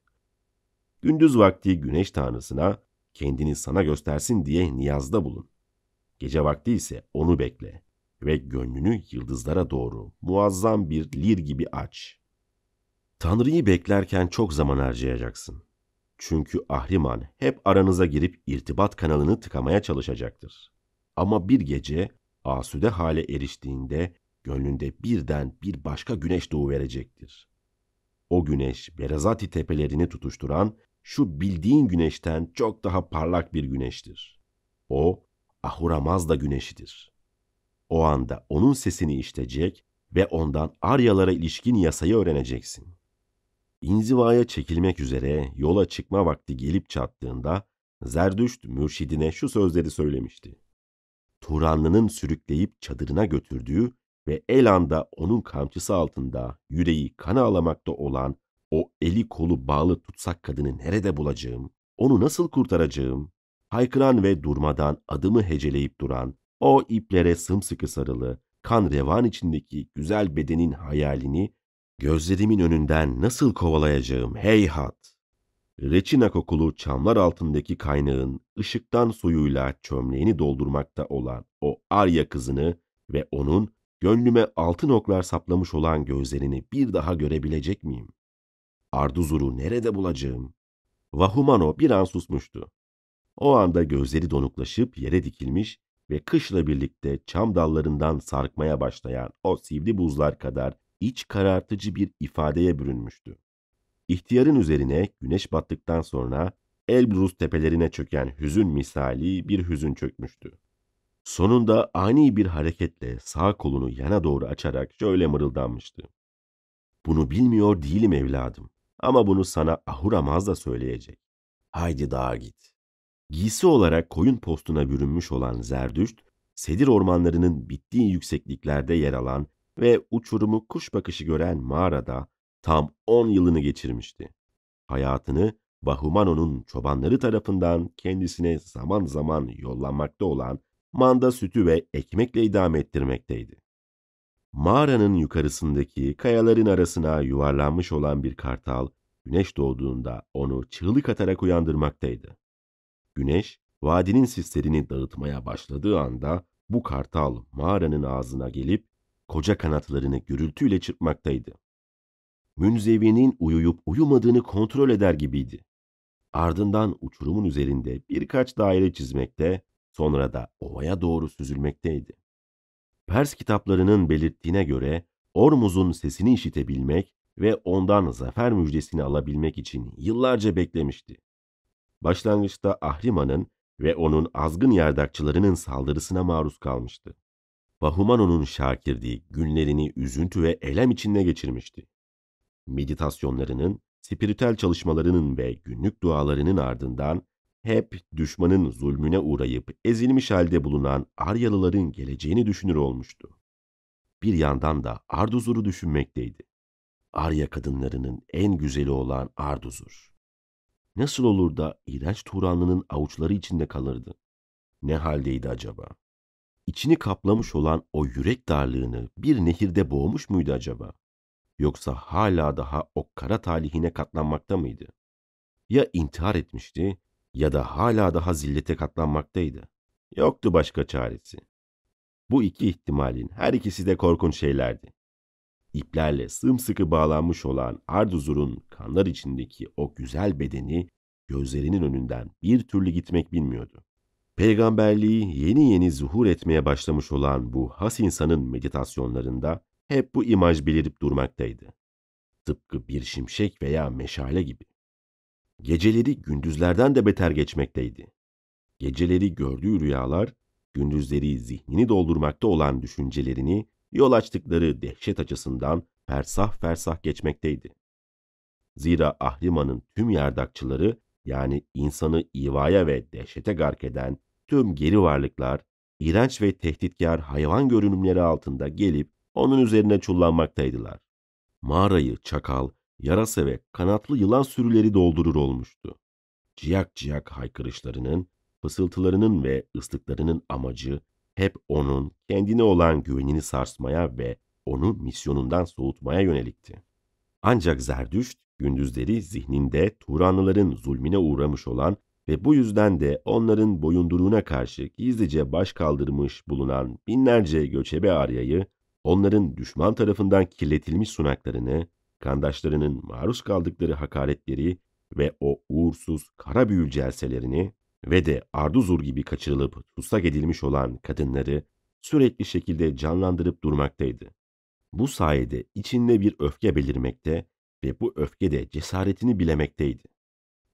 Gündüz vakti güneş tanrısına kendini sana göstersin diye niyazda bulun. Gece vakti ise onu bekle ve gönlünü yıldızlara doğru muazzam bir lir gibi aç. Tanrı'yı beklerken çok zaman harcayacaksın. Çünkü Ahriman hep aranıza girip irtibat kanalını tıkamaya çalışacaktır. Ama bir gece asude hale eriştiğinde gönlünde birden bir başka güneş doğu verecektir. O güneş Berazati tepelerini tutuşturan şu bildiğin güneşten çok daha parlak bir güneştir. O Ahura Mazda güneşidir. O anda onun sesini işitecek ve ondan Aryalara ilişkin yasayı öğreneceksin. İnzivaya çekilmek üzere yola çıkma vakti gelip çattığında Zerdüşt mürşidine şu sözleri söylemişti. Turanlı'nın sürükleyip çadırına götürdüğü ve el anda onun kamçısı altında yüreği kana ağlamakta olan o eli kolu bağlı tutsak kadını nerede bulacağım? Onu nasıl kurtaracağım? Haykıran ve durmadan adımı heceleyip duran, o iplere sımsıkı sarılı, kan revan içindeki güzel bedenin hayalini gözlerimin önünden nasıl kovalayacağım heyhat? Reçina kokulu çamlar altındaki kaynağın ışıktan suyuyla çömleğini doldurmakta olan o Arya kızını ve onun gönlüme altın oklar saplamış olan gözlerini bir daha görebilecek miyim? Arduzur'u nerede bulacağım? Vahumano bir an susmuştu. O anda gözleri donuklaşıp yere dikilmiş ve kışla birlikte çam dallarından sarkmaya başlayan o sivri buzlar kadar iç karartıcı bir ifadeye bürünmüştü. İhtiyarın üzerine güneş battıktan sonra Elbrus tepelerine çöken hüzün misali bir hüzün çökmüştü. Sonunda ani bir hareketle sağ kolunu yana doğru açarak şöyle mırıldanmıştı. Bunu bilmiyor değilim evladım. Ama bunu sana Ahura Mazda söyleyecek. Haydi dağa git. Giysi olarak koyun postuna bürünmüş olan Zerdüşt, sedir ormanlarının bittiği yüksekliklerde yer alan ve uçurumu kuş bakışı gören mağarada tam 10 yılını geçirmişti. Hayatını Bahumano'nun çobanları tarafından kendisine zaman zaman yollanmakta olan manda sütü ve ekmekle idam ettirmekteydi. Mağaranın yukarısındaki kayaların arasına yuvarlanmış olan bir kartal, güneş doğduğunda onu çığlık atarak uyandırmaktaydı. Güneş, vadinin sislerini dağıtmaya başladığı anda bu kartal mağaranın ağzına gelip koca kanatlarını gürültüyle çırpmaktaydı. Münzevi'nin uyuyup uyumadığını kontrol eder gibiydi. Ardından uçurumun üzerinde birkaç daire çizmekte, sonra da ovaya doğru süzülmekteydi. Pers kitaplarının belirttiğine göre Ormuz'un sesini işitebilmek ve ondan zafer müjdesini alabilmek için yıllarca beklemişti. Başlangıçta Ahriman'ın ve onun azgın yardakçılarının saldırısına maruz kalmıştı. Bahumano'nun şakirdiği günlerini üzüntü ve elem içinde geçirmişti. Meditasyonlarının, spiritüel çalışmalarının ve günlük dualarının ardından hep düşmanın zulmüne uğrayıp ezilmiş halde bulunan Aryalıların geleceğini düşünür olmuştu. Bir yandan da Arduzur'u düşünmekteydi. Arya kadınlarının en güzeli olan Arduzur. Nasıl olur da iğrenç Turanlı'nın avuçları içinde kalırdı? Ne haldeydi acaba? İçini kaplamış olan o yürek darlığını bir nehirde boğmuş muydu acaba? Yoksa hala daha o kara talihine katlanmakta mıydı? Ya intihar etmişti ya da hala daha zillete katlanmaktaydı. Yoktu başka çaresi. Bu iki ihtimalin her ikisi de korkunç şeylerdi. İplerle sımsıkı bağlanmış olan Arduzur'un kanlar içindeki o güzel bedeni gözlerinin önünden bir türlü gitmek bilmiyordu. Peygamberliği yeni yeni zuhur etmeye başlamış olan bu has insanın meditasyonlarında hep bu imaj belirip durmaktaydı. Tıpkı bir şimşek veya meşale gibi. Geceleri gündüzlerden de beter geçmekteydi. Geceleri gördüğü rüyalar, gündüzleri zihnini doldurmakta olan düşüncelerini yol açtıkları dehşet açısından fersah fersah geçmekteydi. Zira Ahriman'ın tüm yardakçıları yani insanı ivaya ve dehşete gark eden tüm geri varlıklar, iğrenç ve tehditkar hayvan görünümleri altında gelip onun üzerine çullanmaktaydılar. Mağarayı çakal, yarasa ve kanatlı yılan sürüleri doldurur olmuştu. Ciyak ciyak haykırışlarının, fısıltılarının ve ıslıklarının amacı hep onun kendine olan güvenini sarsmaya ve onu misyonundan soğutmaya yönelikti. Ancak Zerdüşt gündüzleri zihninde Turanlıların zulmine uğramış olan ve bu yüzden de onların boyunduruğuna karşı gizlice baş kaldırmış bulunan binlerce göçebe Arya'yı, onların düşman tarafından kirletilmiş sunaklarını, kandaşlarının maruz kaldıkları hakaretleri ve o uğursuz kara büyü celselerini ve de Arduzur gibi kaçırılıp tutsak edilmiş olan kadınları sürekli şekilde canlandırıp durmaktaydı. Bu sayede içinde bir öfke belirmekte ve bu öfke de cesaretini bilemekteydi.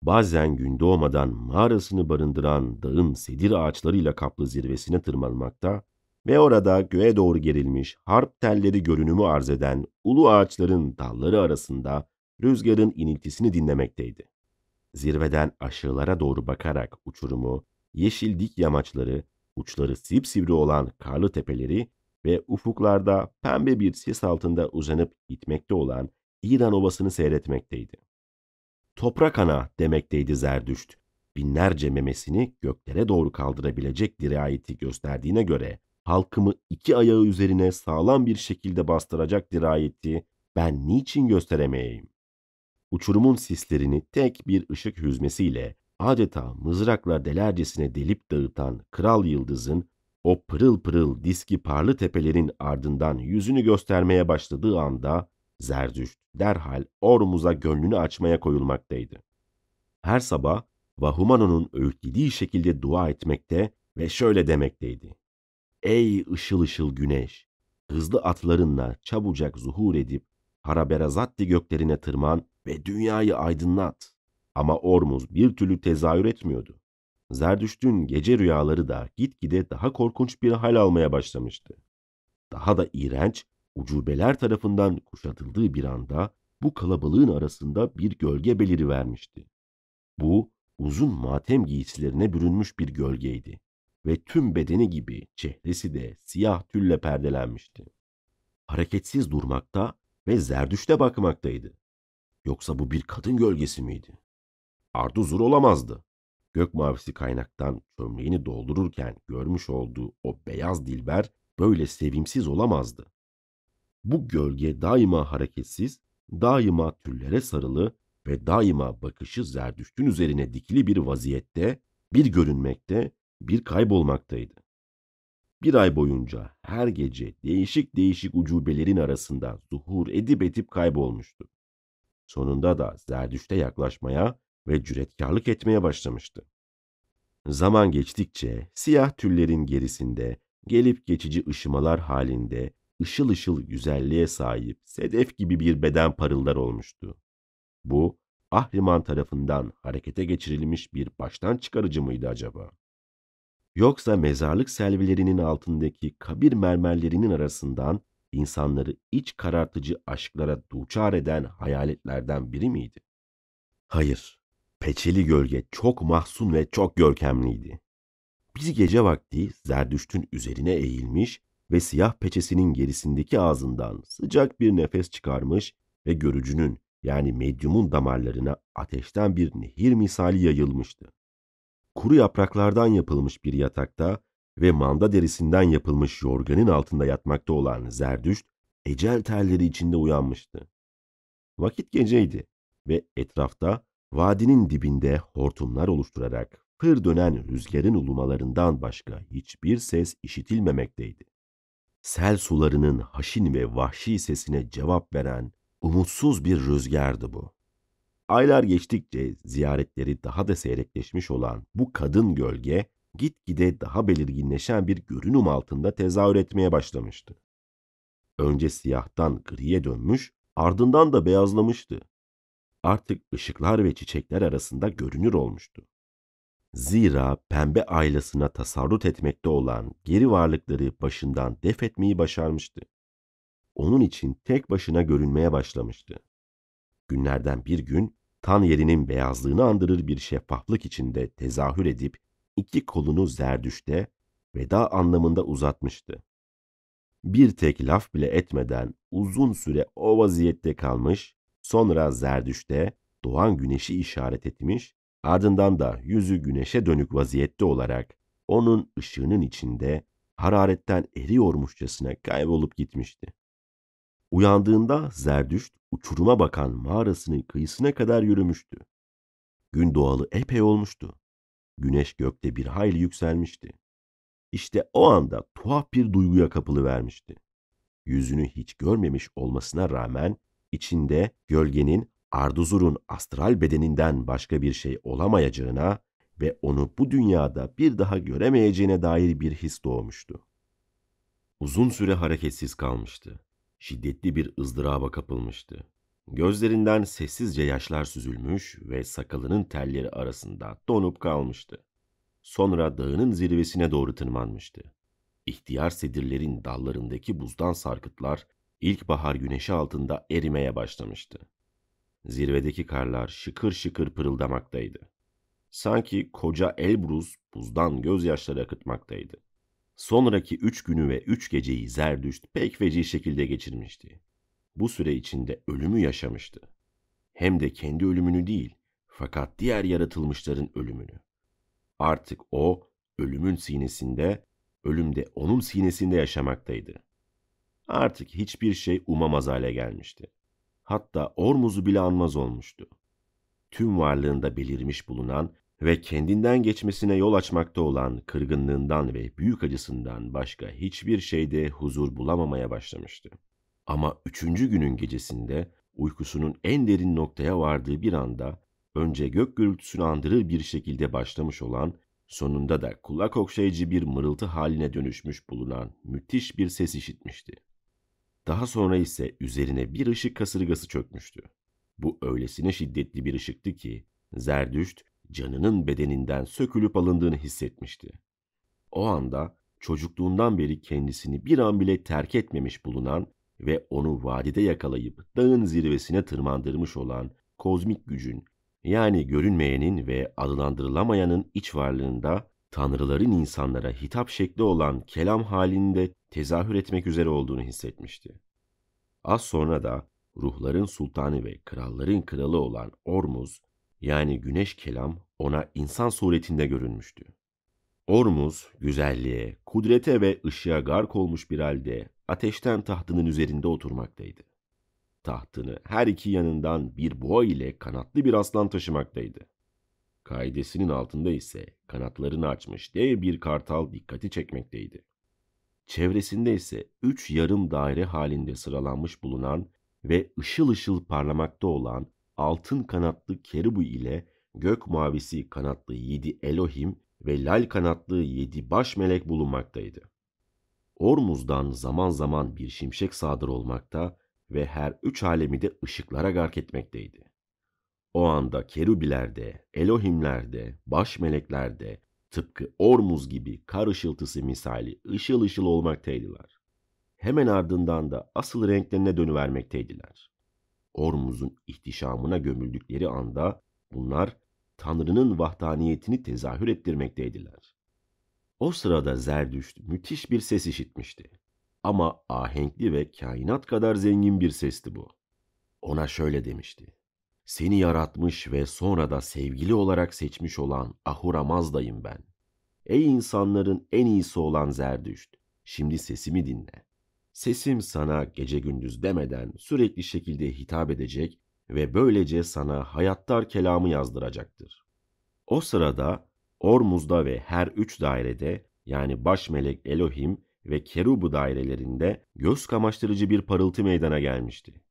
Bazen gün doğmadan mağarasını barındıran dağın sedir ağaçlarıyla kaplı zirvesine tırmanmakta ve orada göğe doğru gerilmiş harp telleri görünümü arz eden ulu ağaçların dalları arasında rüzgarın iniltisini dinlemekteydi. Zirveden aşağılara doğru bakarak uçurumu, yeşil dik yamaçları, uçları sipsivri olan karlı tepeleri ve ufuklarda pembe bir sis altında uzanıp gitmekte olan İran Ovası'nı seyretmekteydi. Toprak ana demekteydi Zerdüşt. Binlerce memesini göklere doğru kaldırabilecek dirayeti gösterdiğine göre halkımı iki ayağı üzerine sağlam bir şekilde bastıracak dirayeti ben niçin gösteremeyeyim? Uçurumun sislerini tek bir ışık hüzmesiyle adeta mızrakla delercesine delip dağıtan kral yıldızın o pırıl pırıl diski parlı tepelerin ardından yüzünü göstermeye başladığı anda Zerdüşt derhal Ormuz'a gönlünü açmaya koyulmaktaydı. Her sabah Vahumano'nun öğütlediği şekilde dua etmekte ve şöyle demekteydi. Ey ışıl ışıl güneş! Hızlı atlarınla çabucak zuhur edip Haraberazatti göklerine tırman ve dünyayı aydınlat. Ama Ormuz bir türlü tezahür etmiyordu. Zerdüşt'ün gece rüyaları da gitgide daha korkunç bir hal almaya başlamıştı. Daha da iğrenç ucubeler tarafından kuşatıldığı bir anda bu kalabalığın arasında bir gölge beliri vermişti. Bu uzun matem giysilerine bürünmüş bir gölgeydi ve tüm bedeni gibi çehresi de siyah tülle perdelenmişti. Hareketsiz durmakta ve zerdüşte bakmaktaydı. Yoksa bu bir kadın gölgesi miydi? Arduzur olamazdı. Gök mavisi kaynaktan çömleğini doldururken görmüş olduğu o beyaz dilber böyle sevimsiz olamazdı. Bu gölge daima hareketsiz, daima tüllere sarılı ve daima bakışı zerdüştün üzerine dikili bir vaziyette, bir görünmekte, bir kaybolmaktaydı. Bir ay boyunca her gece değişik değişik ucubelerin arasında zuhur edip edip kaybolmuştu. Sonunda da zerdüşte yaklaşmaya ve cüretkarlık etmeye başlamıştı. Zaman geçtikçe siyah tüllerin gerisinde gelip geçici ışımalar halinde ışıl ışıl güzelliğe sahip sedef gibi bir beden parıldar olmuştu. Bu, Ahriman tarafından harekete geçirilmiş bir baştan çıkarıcı mıydı acaba? Yoksa mezarlık selvilerinin altındaki kabir mermerlerinin arasından insanları iç karartıcı aşklara duçar eden hayaletlerden biri miydi? Hayır, peçeli gölge çok mahzun ve çok görkemliydi. Bir gece vakti Zerdüşt'ün üzerine eğilmiş ve siyah peçesinin gerisindeki ağzından sıcak bir nefes çıkarmış ve görücünün yani medyumun damarlarına ateşten bir nehir misali yayılmıştı. Kuru yapraklardan yapılmış bir yatakta ve manda derisinden yapılmış yorganın altında yatmakta olan Zerdüşt, ecel telleri içinde uyanmıştı. Vakit geceydi ve etrafta vadinin dibinde hortumlar oluşturarak pır dönen rüzgarın ulumalarından başka hiçbir ses işitilmemekteydi. Sel sularının haşin ve vahşi sesine cevap veren umutsuz bir rüzgardı bu. Aylar geçtikçe ziyaretleri daha da seyrekleşmiş olan bu kadın gölge gitgide daha belirginleşen bir görünüm altında tezahür etmeye başlamıştı. Önce siyahtan griye dönmüş, ardından da beyazlamıştı. Artık ışıklar ve çiçekler arasında görünür olmuştu. Zira pembe ailasına tasarrut etmekte olan geri varlıkları başından def etmeyi başarmıştı. Onun için tek başına görünmeye başlamıştı. Günlerden bir gün tan yerinin beyazlığını andırır bir şeffaflık içinde tezahür edip iki kolunu zerdüşte veda anlamında uzatmıştı. Bir tek laf bile etmeden uzun süre o vaziyette kalmış, sonra zerdüşte doğan güneşi işaret etmiş, ardından da yüzü güneşe dönük vaziyette olarak onun ışığının içinde hararetten eriyormuşçasına kaybolup gitmişti. Uyandığında Zerdüşt uçuruma bakan mağarasının kıyısına kadar yürümüştü. Gün doğalı epey olmuştu. Güneş gökte bir hayli yükselmişti. İşte o anda tuhaf bir duyguya kapılı vermişti. Yüzünü hiç görmemiş olmasına rağmen içinde gölgenin Arduzur'un astral bedeninden başka bir şey olamayacağına ve onu bu dünyada bir daha göremeyeceğine dair bir his doğmuştu. Uzun süre hareketsiz kalmıştı. Şiddetli bir ızdıraba kapılmıştı. Gözlerinden sessizce yaşlar süzülmüş ve sakalının telleri arasında donup kalmıştı. Sonra dağının zirvesine doğru tırmanmıştı. İhtiyar sedirlerin dallarındaki buzdan sarkıtlar ilkbahar güneşi altında erimeye başlamıştı. Zirvedeki karlar şıkır şıkır pırıldamaktaydı. Sanki koca Elbruz buzdan gözyaşları akıtmaktaydı. Sonraki üç günü ve üç geceyi Zerdüşt pek feci şekilde geçirmişti. Bu süre içinde ölümü yaşamıştı. Hem de kendi ölümünü değil, fakat diğer yaratılmışların ölümünü. Artık o, ölümün sinesinde, ölüm de onun sinesinde yaşamaktaydı. Artık hiçbir şey umamaz hale gelmişti. Hatta Ormuz'u bile anmaz olmuştu. Tüm varlığında belirmiş bulunan ve kendinden geçmesine yol açmakta olan kırgınlığından ve büyük acısından başka hiçbir şeyde huzur bulamamaya başlamıştı. Ama üçüncü günün gecesinde uykusunun en derin noktaya vardığı bir anda önce gök gürültüsünü andırır bir şekilde başlamış olan sonunda da kulak okşayıcı bir mırıltı haline dönüşmüş bulunan müthiş bir ses işitmişti. Daha sonra ise üzerine bir ışık kasırgası çökmüştü. Bu öylesine şiddetli bir ışıktı ki Zerdüşt canının bedeninden sökülüp alındığını hissetmişti. O anda çocukluğundan beri kendisini bir an bile terk etmemiş bulunan ve onu vadide yakalayıp dağın zirvesine tırmandırmış olan kozmik gücün yani görünmeyenin ve adlandırılamayanın iç varlığında tanrıların insanlara hitap şekli olan kelam halinde tezahür etmek üzere olduğunu hissetmişti. Az sonra da ruhların sultanı ve kralların kralı olan Ormuz yani güneş kelam ona insan suretinde görünmüştü. Ormuz güzelliğe, kudrete ve ışığa gark olmuş bir halde ateşten tahtının üzerinde oturmaktaydı. Tahtını her iki yanından bir boğa ile kanatlı bir aslan taşımaktaydı. Kaidesinin altında ise kanatlarını açmış dev bir kartal dikkati çekmekteydi. Çevresinde ise üç yarım daire halinde sıralanmış bulunan ve ışıl ışıl parlamakta olan altın kanatlı kerubu ile gök mavisi kanatlı yedi Elohim ve lal kanatlı yedi baş melek bulunmaktaydı. Ormuz'dan zaman zaman bir şimşek sadır olmakta ve her üç alemi de ışıklara gark etmekteydi. O anda kerubilerde, Elohimlerde, baş meleklerde, tıpkı Ormuz gibi kar ışıltısı misali ışıl ışıl olmaktaydılar. Hemen ardından da asıl renklerine dönüvermekteydiler. Ormuz'un ihtişamına gömüldükleri anda bunlar Tanrı'nın vahdaniyetini tezahür ettirmekteydiler. O sırada Zerdüşt müthiş bir ses işitmişti. Ama ahenkli ve kainat kadar zengin bir sesti bu. Ona şöyle demişti. Seni yaratmış ve sonra da sevgili olarak seçmiş olan Ahura Mazda'yım ben. Ey insanların en iyisi olan Zerdüşt, şimdi sesimi dinle. Sesim sana gece gündüz demeden sürekli şekilde hitap edecek ve böylece sana hayattar kelamı yazdıracaktır. O sırada Ormuz'da ve her üç dairede yani baş melek Elohim ve Kerubu dairelerinde göz kamaştırıcı bir parıltı meydana gelmişti.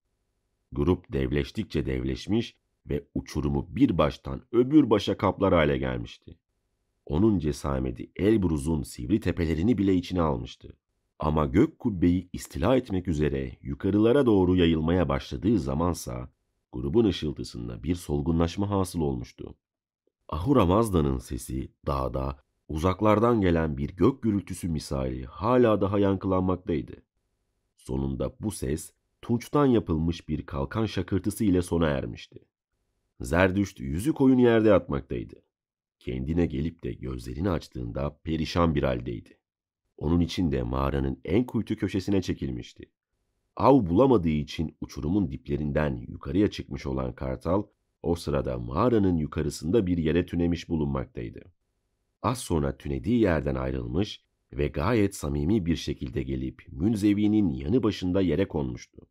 Grup devleştikçe devleşmiş ve uçurumu bir baştan öbür başa kaplar hale gelmişti. Onun cesameti Elbruz'un sivri tepelerini bile içine almıştı. Ama gök kubbeyi istila etmek üzere yukarılara doğru yayılmaya başladığı zamansa grubun ışıltısında bir solgunlaşma hasıl olmuştu. Ahura Mazda'nın sesi dağda uzaklardan gelen bir gök gürültüsü misali hala daha yankılanmaktaydı. Sonunda bu ses tunçtan yapılmış bir kalkan şakırtısı ile sona ermişti. Zerdüşt yüzü koyun yerde yatmaktaydı. Kendine gelip de gözlerini açtığında perişan bir haldeydi. Onun için de mağaranın en kuytu köşesine çekilmişti. Av bulamadığı için uçurumun diplerinden yukarıya çıkmış olan kartal, o sırada mağaranın yukarısında bir yere tünemiş bulunmaktaydı. Az sonra tünediği yerden ayrılmış ve gayet samimi bir şekilde gelip Münzevi'nin yanı başında yere konmuştu.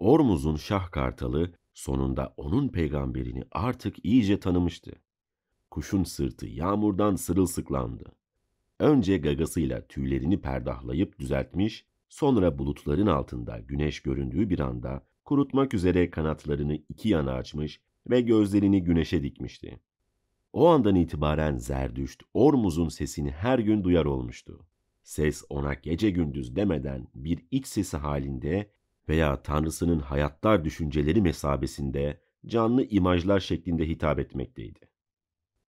Ormuz'un şah kartalı sonunda onun peygamberini artık iyice tanımıştı. Kuşun sırtı yağmurdan sırılsıklandı. Önce gagasıyla tüylerini perdahlayıp düzeltmiş, sonra bulutların altında güneş göründüğü bir anda kurutmak üzere kanatlarını iki yana açmış ve gözlerini güneşe dikmişti. O andan itibaren Zerdüşt, Ormuz'un sesini her gün duyar olmuştu. Ses ona gece gündüz demeden bir iç sesi halinde veya Tanrısının hayatlar düşünceleri mesabesinde canlı imajlar şeklinde hitap etmekteydi.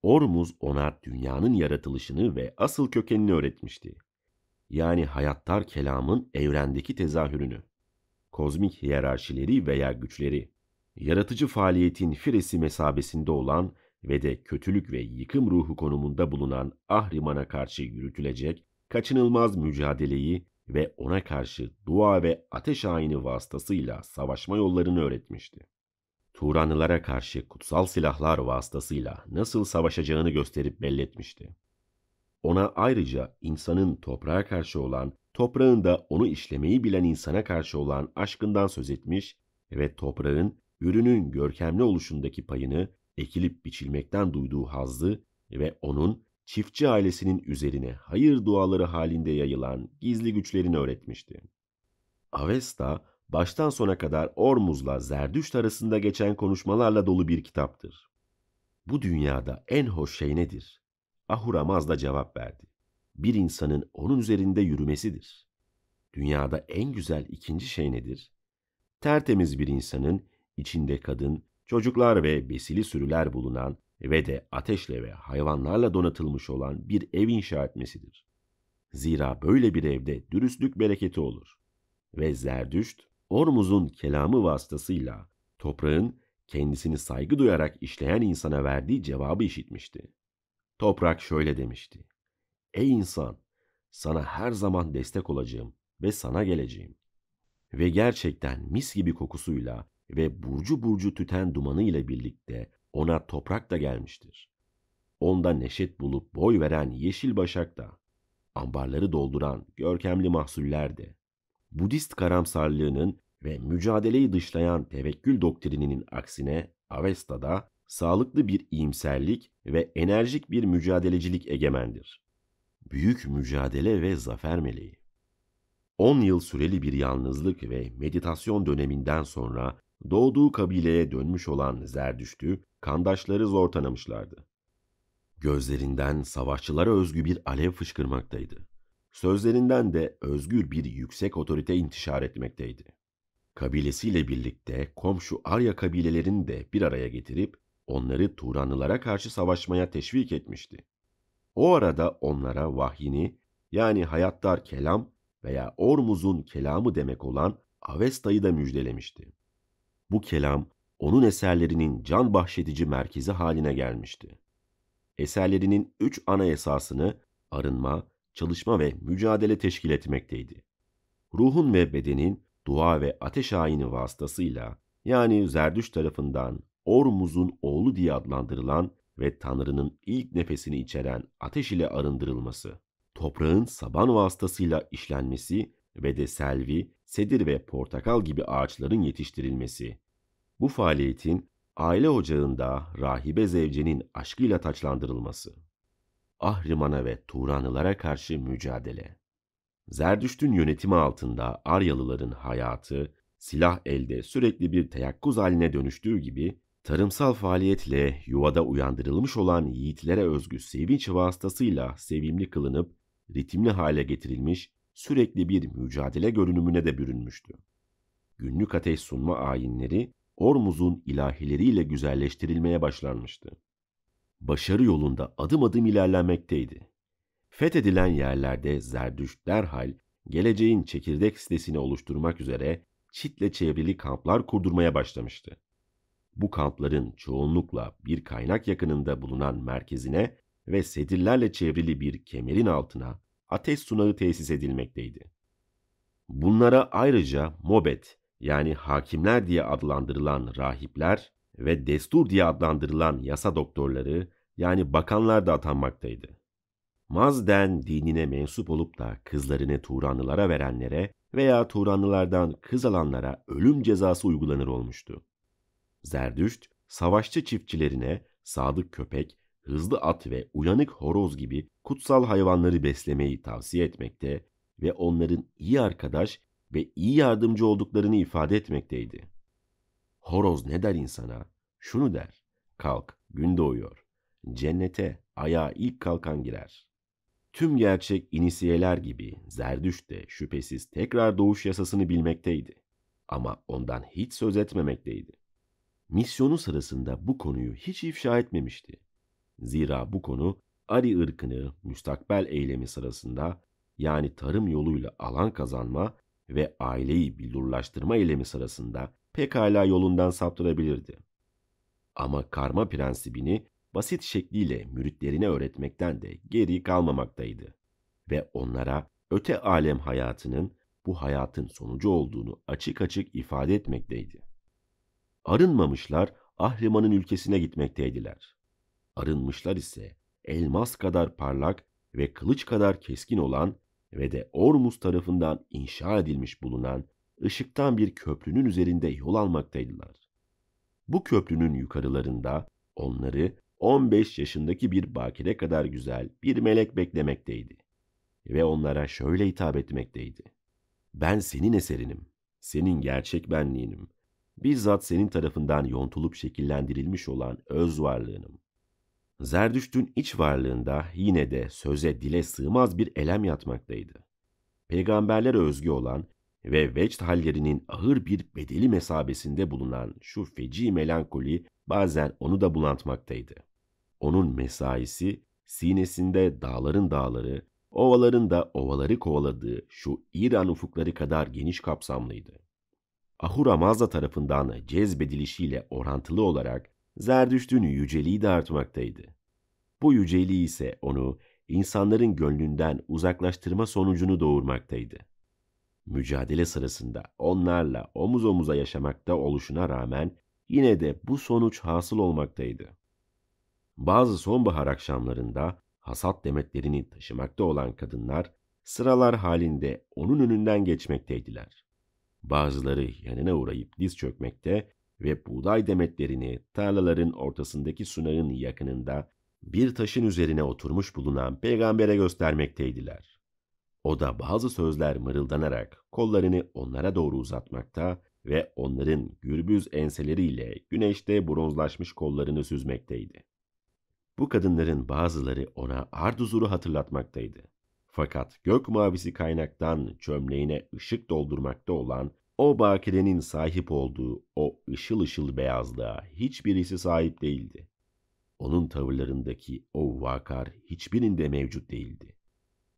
Ormuz ona dünyanın yaratılışını ve asıl kökenini öğretmişti. Yani hayattar kelamın evrendeki tezahürünü, kozmik hiyerarşileri veya güçleri, yaratıcı faaliyetin firesi mesabesinde olan ve de kötülük ve yıkım ruhu konumunda bulunan Ahriman'a karşı yürütülecek kaçınılmaz mücadeleyi ve ona karşı dua ve ateş ayini vasıtasıyla savaşma yollarını öğretmişti. Turanlılara karşı kutsal silahlar vasıtasıyla nasıl savaşacağını gösterip belletmişti. Ona ayrıca insanın toprağa karşı olan, toprağın da onu işlemeyi bilen insana karşı olan aşkından söz etmiş ve toprağın ürünün görkemli oluşundaki payını ekilip biçilmekten duyduğu hazzı ve onun çiftçi ailesinin üzerine hayır duaları halinde yayılan gizli güçlerini öğretmişti. Avesta, baştan sona kadar Ormuz'la Zerdüşt arasında geçen konuşmalarla dolu bir kitaptır. Bu dünyada en hoş şey nedir? Ahura Mazda cevap verdi. Bir insanın onun üzerinde yürümesidir. Dünyada en güzel ikinci şey nedir? Tertemiz bir insanın içinde kadın, çocuklar ve besili sürüler bulunan ve de ateşle ve hayvanlarla donatılmış olan bir ev inşa etmesidir. Zira böyle bir evde dürüstlük bereketi olur. Ve Zerdüşt, Ormuz'un kelamı vasıtasıyla toprağın kendisini saygı duyarak işleyen insana verdiği cevabı işitmişti. Toprak şöyle demişti. Ey insan, sana her zaman destek olacağım ve sana geleceğim. Ve gerçekten mis gibi kokusuyla ve burcu burcu tüten dumanı ile birlikte ona toprak da gelmiştir. Onda neşet bulup boy veren yeşil başak da, ambarları dolduran görkemli mahsuller de, Budist karamsarlığının ve mücadeleyi dışlayan tevekkül doktrininin aksine Avesta'da sağlıklı bir iyimserlik ve enerjik bir mücadelecilik egemendir. Büyük mücadele ve zafer meleği. 10 yıl süreli bir yalnızlık ve meditasyon döneminden sonra doğduğu kabileye dönmüş olan Zerdüşt'ü kandaşları zor tanımışlardı. Gözlerinden savaşçılara özgü bir alev fışkırmaktaydı. Sözlerinden de özgür bir yüksek otorite intişar etmekteydi. Kabilesiyle birlikte komşu Arya kabilelerini de bir araya getirip onları Turanlılara karşı savaşmaya teşvik etmişti. O arada onlara vahyini yani hayattar kelam veya Ormuz'un kelamı demek olan Avesta'yı da müjdelemişti. Bu kelam onun eserlerinin can bahşedici merkezi haline gelmişti. Eserlerinin üç ana esasını arınma, çalışma ve mücadele teşkil etmekteydi. Ruhun ve bedenin dua ve ateş ayini vasıtasıyla yani Zerdüş tarafından Ormuz'un oğlu diye adlandırılan ve Tanrı'nın ilk nefesini içeren ateş ile arındırılması, toprağın saban vasıtasıyla işlenmesi ve de selvi, sedir ve portakal gibi ağaçların yetiştirilmesi, Bu faaliyetin aile ocağında rahibe zevcenin aşkıyla taçlandırılması. Ahriman'a ve Turanlılara karşı mücadele. Zerdüşt'ün yönetimi altında Aryalıların hayatı, silah elde sürekli bir teyakkuz haline dönüştüğü gibi, tarımsal faaliyetle yuvada uyandırılmış olan yiğitlere özgü sevinç vasıtasıyla sevimli kılınıp, ritimli hale getirilmiş, sürekli bir mücadele görünümüne de bürünmüştü. Günlük ateş sunma ayinleri, Ormuz'un ilahileriyle güzelleştirilmeye başlanmıştı. Başarı yolunda adım adım ilerlenmekteydi. Fethedilen yerlerde Zerdüşt derhal geleceğin çekirdek sitesini oluşturmak üzere çitle çevrili kamplar kurdurmaya başlamıştı. Bu kampların çoğunlukla bir kaynak yakınında bulunan merkezine ve sedirlerle çevrili bir kemerin altına ateş sunağı tesis edilmekteydi. Bunlara ayrıca mobet yani hakimler diye adlandırılan rahipler ve destur diye adlandırılan yasa doktorları yani bakanlar da atanmaktaydı. Mazden dinine mensup olup da kızlarını Turanlılara verenlere veya Turanlılardan kız alanlara ölüm cezası uygulanır olmuştu. Zerdüşt, savaşçı çiftçilerine sadık köpek, hızlı at ve uyanık horoz gibi kutsal hayvanları beslemeyi tavsiye etmekte ve onların iyi arkadaş ve iyi yardımcı olduklarını ifade etmekteydi. Horoz ne der insana? Şunu der, kalk, gün doğuyor. Cennete ayağa ilk kalkan girer. Tüm gerçek inisiyeler gibi Zerdüş de şüphesiz tekrar doğuş yasasını bilmekteydi. Ama ondan hiç söz etmemekteydi. Misyonu sırasında bu konuyu hiç ifşa etmemişti. Zira bu konu Ari ırkını müstakbel eylemi sırasında yani tarım yoluyla alan kazanma ve aileyi billurlaştırma eylemi sırasında pekala yolundan saptırabilirdi. Ama karma prensibini basit şekliyle müritlerine öğretmekten de geri kalmamaktaydı ve onlara öte alem hayatının bu hayatın sonucu olduğunu açık açık ifade etmekteydi. Arınmamışlar Ahriman'ın ülkesine gitmekteydiler. Arınmışlar ise elmas kadar parlak ve kılıç kadar keskin olan ve de Ormus tarafından inşa edilmiş bulunan ışıktan bir köprünün üzerinde yol almaktaydılar. Bu köprünün yukarılarında onları 15 yaşındaki bir bakire kadar güzel bir melek beklemekteydi. Ve onlara şöyle hitap etmekteydi. Ben senin eserinim, senin gerçek benliğinim, bizzat senin tarafından yontulup şekillendirilmiş olan öz varlığınım. Zerdüşt'ün iç varlığında yine de söze dile sığmaz bir elem yatmaktaydı. Peygamberlere özgü olan ve vecd hallerinin ağır bir bedeli mesabesinde bulunan şu feci melankoli bazen onu da bulantmaktaydı. Onun mesaisi sinesinde dağların dağları, ovaların da ovaları kovaladığı şu İran ufukları kadar geniş kapsamlıydı. Ahura Mazda tarafından cezbedilişiyle orantılı olarak Zerdüşt'ün yüceliği de artmaktaydı. Bu yüceliği ise onu insanların gönlünden uzaklaştırma sonucunu doğurmaktaydı. Mücadele sırasında onlarla omuz omuza yaşamakta oluşuna rağmen yine de bu sonuç hasıl olmaktaydı. Bazı sonbahar akşamlarında hasat demetlerini taşımakta olan kadınlar sıralar halinde onun önünden geçmekteydiler. Bazıları yanına uğrayıp diz çökmekte ve buğday demetlerini tarlaların ortasındaki sunağın yakınında bir taşın üzerine oturmuş bulunan peygambere göstermekteydiler. O da bazı sözler mırıldanarak kollarını onlara doğru uzatmakta ve onların gürbüz enseleriyle güneşte bronzlaşmış kollarını süzmekteydi. Bu kadınların bazıları ona Arduzur'u hatırlatmaktaydı. Fakat gök mavisi kaynaktan çömleğine ışık doldurmakta olan o bakirenin sahip olduğu o ışıl ışıl beyazlığa hiçbirisi sahip değildi. Onun tavırlarındaki o vakar hiçbirinde mevcut değildi.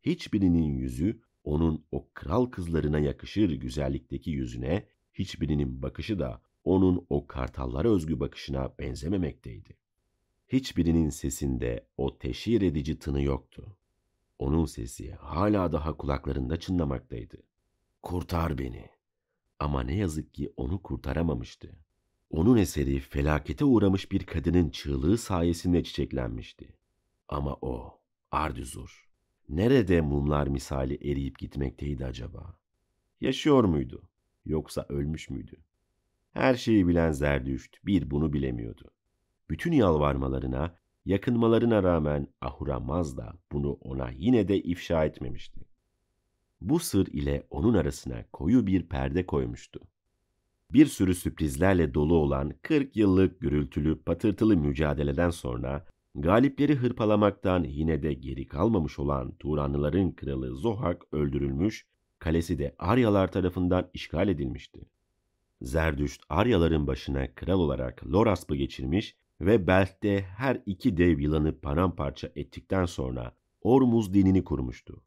Hiçbirinin yüzü onun o kral kızlarına yakışır güzellikteki yüzüne, hiçbirinin bakışı da onun o kartallara özgü bakışına benzememekteydi. Hiçbirinin sesinde o teşhir edici tını yoktu. Onun sesi hala daha kulaklarında çınlamaktaydı. Kurtar beni. Ama ne yazık ki onu kurtaramamıştı. Onun eseri felakete uğramış bir kadının çığlığı sayesinde çiçeklenmişti. Ama o, Ardüzur, nerede mumlar misali eriyip gitmekteydi acaba? Yaşıyor muydu? Yoksa ölmüş müydü? Her şeyi bilen Zerdüşt bir bunu bilemiyordu. Bütün yalvarmalarına, yakınmalarına rağmen Ahura Mazda bunu ona yine de ifşa etmemişti. Bu sır ile onun arasına koyu bir perde koymuştu. Bir sürü sürprizlerle dolu olan 40 yıllık gürültülü patırtılı mücadeleden sonra galipleri hırpalamaktan yine de geri kalmamış olan Turanlıların kralı Zohak öldürülmüş, kalesi de Aryalar tarafından işgal edilmişti. Zerdüşt Aryaların başına kral olarak Lorasp'ı geçirmiş ve Belt'te her iki dev yılanı paramparça ettikten sonra Ormuz dinini kurmuştu.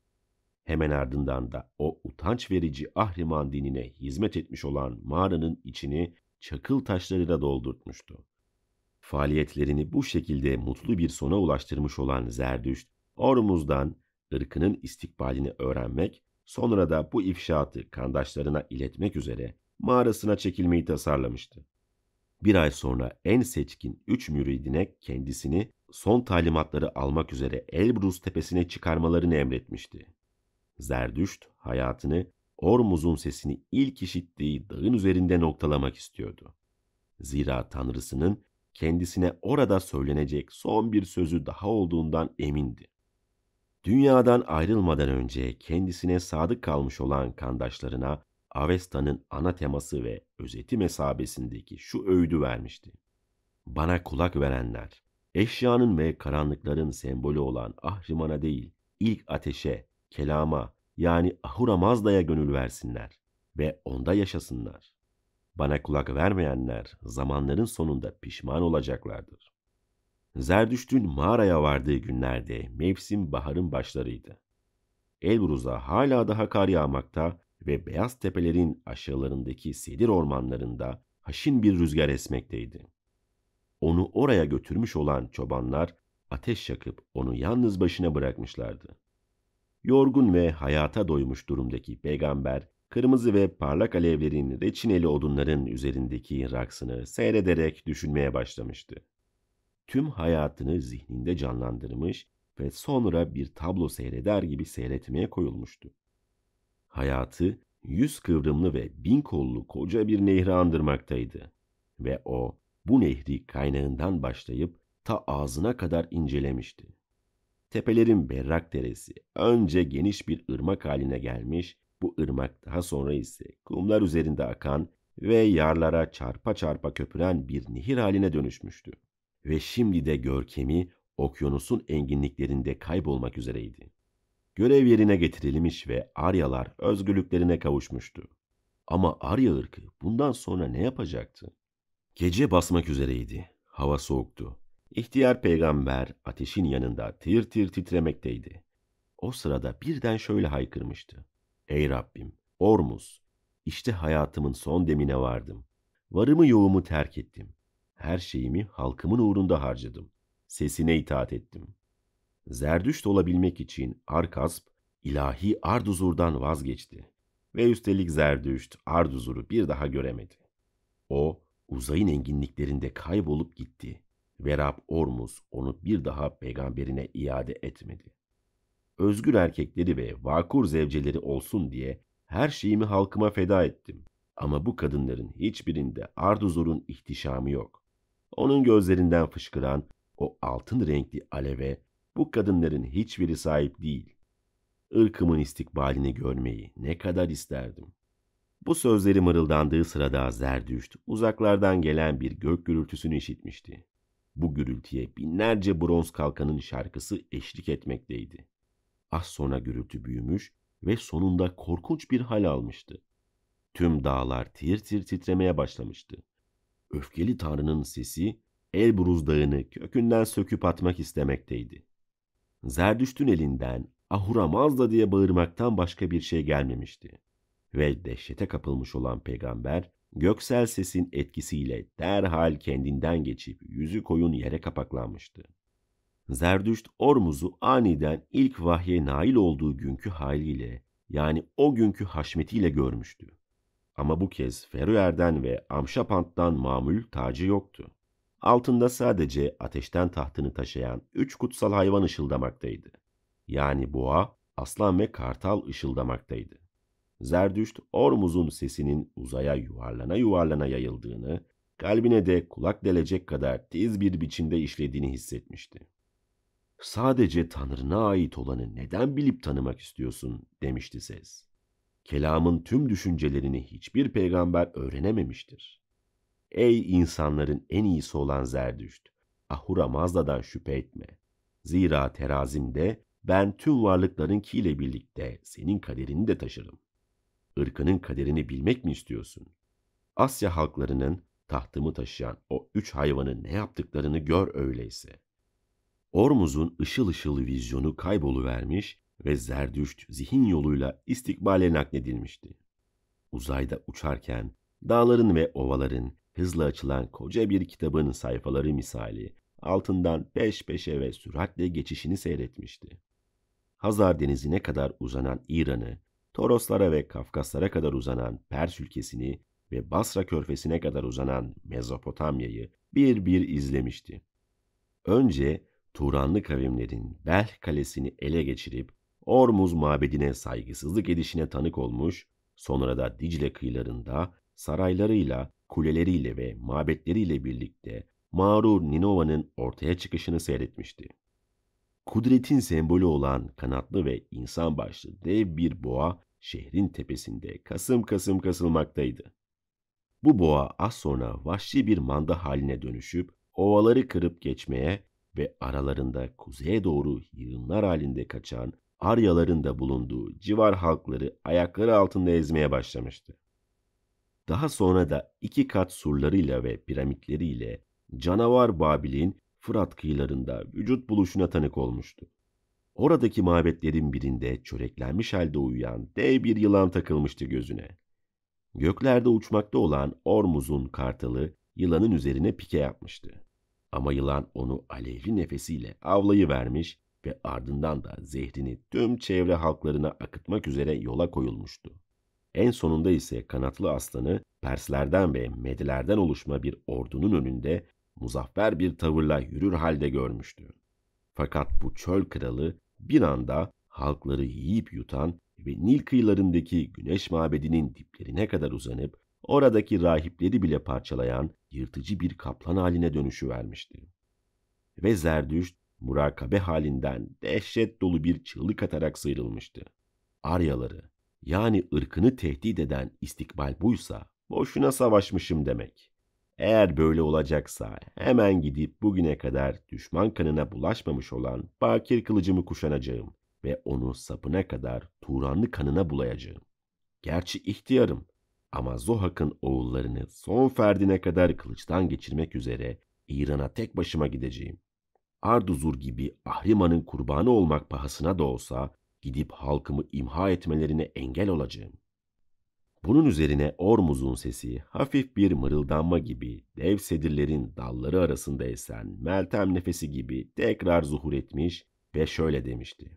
Hemen ardından da o utanç verici Ahriman dinine hizmet etmiş olan mağaranın içini çakıl taşlarıyla doldurtmuştu. Faaliyetlerini bu şekilde mutlu bir sona ulaştırmış olan Zerdüşt, Ormuz'dan ırkının istikbalini öğrenmek, sonra da bu ifşaatı kandaşlarına iletmek üzere mağarasına çekilmeyi tasarlamıştı. Bir ay sonra en seçkin üç müridine kendisini son talimatları almak üzere Elbrus tepesine çıkarmalarını emretmişti. Zerdüşt hayatını Ormuz'un sesini ilk işittiği dağın üzerinde noktalamak istiyordu. Zira tanrısının kendisine orada söylenecek son bir sözü daha olduğundan emindi. Dünyadan ayrılmadan önce kendisine sadık kalmış olan kandaşlarına Avesta'nın ana teması ve özeti mesabesindeki şu öğüdü vermişti. Bana kulak verenler, eşyanın ve karanlıkların sembolü olan Ahriman'a değil, ilk ateşe, kelama yani Ahura Mazda'ya gönül versinler ve onda yaşasınlar. Bana kulak vermeyenler zamanların sonunda pişman olacaklardır. Zerdüşt'ün mağaraya vardığı günlerde mevsim baharın başlarıydı. Elbruz'a hala daha kar yağmakta ve beyaz tepelerin aşağılarındaki sedir ormanlarında haşin bir rüzgar esmekteydi. Onu oraya götürmüş olan çobanlar ateş yakıp onu yalnız başına bırakmışlardı. Yorgun ve hayata doymuş durumdaki peygamber, kırmızı ve parlak alevlerin reçineli odunların üzerindeki raksını seyrederek düşünmeye başlamıştı. Tüm hayatını zihninde canlandırmış ve sonra bir tablo seyreder gibi seyretmeye koyulmuştu. Hayatı yüz kıvrımlı ve bin kollu koca bir nehri andırmaktaydı. Ve o bu nehri kaynağından başlayıp ta ağzına kadar incelemişti. Tepelerin berrak deresi önce geniş bir ırmak haline gelmiş, bu ırmak daha sonra ise kumlar üzerinde akan ve yarlara çarpa çarpa köpüren bir nehir haline dönüşmüştü. Ve şimdi de görkemi okyanusun enginliklerinde kaybolmak üzereydi. Görev yerine getirilmiş ve Aryalar özgürlüklerine kavuşmuştu. Ama Arya ırkı bundan sonra ne yapacaktı? Gece basmak üzereydi. Hava soğuktu. İhtiyar peygamber ateşin yanında tir tir titremekteydi. O sırada birden şöyle haykırmıştı. Ey Rabbim, Ormuz, işte hayatımın son demine vardım. Varımı yoğumu terk ettim. Her şeyimi halkımın uğrunda harcadım. Sesine itaat ettim. Zerdüşt olabilmek için Arkasp, ilahi Arduzur'dan vazgeçti. Ve üstelik Zerdüşt Arduzur'u bir daha göremedi. O, uzayın enginliklerinde kaybolup gitti ve Rab Ormuz onu bir daha peygamberine iade etmedi. Özgür erkekleri ve vakur zevceleri olsun diye her şeyimi halkıma feda ettim. Ama bu kadınların hiçbirinde Arduzur'un ihtişamı yok. Onun gözlerinden fışkıran o altın renkli aleve bu kadınların hiçbiri sahip değil. Irkımın istikbalini görmeyi ne kadar isterdim. Bu sözleri mırıldandığı sırada Zerdüşt uzaklardan gelen bir gök gürültüsünü işitmişti. Bu gürültüye binlerce bronz kalkanın şarkısı eşlik etmekteydi. Az sonra gürültü büyümüş ve sonunda korkunç bir hal almıştı. Tüm dağlar tir tir titremeye başlamıştı. Öfkeli tanrının sesi Elbruz dağını kökünden söküp atmak istemekteydi. Zerdüşt'ün elinden Ahura Mazda diye bağırmaktan başka bir şey gelmemişti. Ve dehşete kapılmış olan peygamber göksel sesin etkisiyle derhal kendinden geçip yüzü koyun yere kapaklanmıştı. Zerdüşt Ormuz'u aniden ilk vahye nail olduğu günkü haliyle yani o günkü haşmetiyle görmüştü. Ama bu kez Feruer'den ve Amşapant'tan mamül tacı yoktu. Altında sadece ateşten tahtını taşıyan üç kutsal hayvan ışıldamaktaydı. Yani boğa, aslan ve kartal ışıldamaktaydı. Zerdüşt, Ormuz'un sesinin uzaya yuvarlana yuvarlana yayıldığını, kalbine de kulak delecek kadar tiz bir biçimde işlediğini hissetmişti. Sadece Tanrı'na ait olanı neden bilip tanımak istiyorsun demişti ses. Kelamın tüm düşüncelerini hiçbir peygamber öğrenememiştir. Ey insanların en iyisi olan Zerdüşt! Ahura Mazda'dan şüphe etme. Zira terazimde ben tüm varlıklarınkiyle birlikte senin kaderini de taşırım. Irkının kaderini bilmek mi istiyorsun? Asya halklarının tahtımı taşıyan o üç hayvanın ne yaptıklarını gör öyleyse. Ormuz'un ışıl ışıl vizyonu kayboluvermiş ve Zerdüşt zihin yoluyla istikbale nakledilmişti. Uzayda uçarken dağların ve ovaların hızla açılan koca bir kitabın sayfaları misali altından peş peşe ve süratle geçişini seyretmişti. Hazar denizine kadar uzanan İran'ı, Toroslara ve Kafkaslara kadar uzanan Pers ülkesini ve Basra körfesine kadar uzanan Mezopotamya'yı bir bir izlemişti. Önce Turanlı kavimlerin Belh kalesini ele geçirip Ormuz mabedine saygısızlık edişine tanık olmuş, sonra da Dicle kıyılarında saraylarıyla, kuleleriyle ve mabetleriyle birlikte mağrur Ninova'nın ortaya çıkışını seyretmişti. Kudretin sembolü olan kanatlı ve insan başlı dev bir boğa şehrin tepesinde kasım kasım kasılmaktaydı. Bu boğa az sonra vahşi bir manda haline dönüşüp ovaları kırıp geçmeye ve aralarında kuzeye doğru yığınlar halinde kaçan Aryaların da bulunduğu civar halkları ayakları altında ezmeye başlamıştı. Daha sonra da iki kat surlarıyla ve piramitleriyle canavar Babil'in Fırat kıyılarında vücut buluşuna tanık olmuştu. Oradaki mabetlerin birinde çöreklenmiş halde uyuyan dev bir yılan takılmıştı gözüne. Göklerde uçmakta olan Ormuz'un kartalı yılanın üzerine pike yapmıştı. Ama yılan onu alevli nefesiyle avlayıvermiş ve ardından da zehrini tüm çevre halklarına akıtmak üzere yola koyulmuştu. En sonunda ise kanatlı aslanı Perslerden ve Medilerden oluşma bir ordunun önünde muzaffer bir tavırla yürür halde görmüştü. Fakat bu çöl kralı bir anda halkları yiyip yutan ve Nil kıyılarındaki güneş mabedinin diplerine kadar uzanıp oradaki rahipleri bile parçalayan yırtıcı bir kaplan haline dönüşü vermişti. Ve Zerdüşt murakabe halinden dehşet dolu bir çığlık atarak sıyrılmıştı. Aryaları yani ırkını tehdit eden istikbal buysa boşuna savaşmışım demek. Eğer böyle olacaksa hemen gidip bugüne kadar düşman kanına bulaşmamış olan bakir kılıcımı kuşanacağım ve onu sapına kadar Turanlı kanına bulayacağım. Gerçi ihtiyarım ama Zohak'ın oğullarını son ferdine kadar kılıçtan geçirmek üzere İran'a tek başıma gideceğim. Arduzur gibi Ahriman'ın kurbanı olmak pahasına da olsa gidip halkımı imha etmelerine engel olacağım. Bunun üzerine Ormuz'un sesi hafif bir mırıldanma gibi dev sedirlerin dalları arasında esen Meltem nefesi gibi tekrar zuhur etmiş ve şöyle demişti.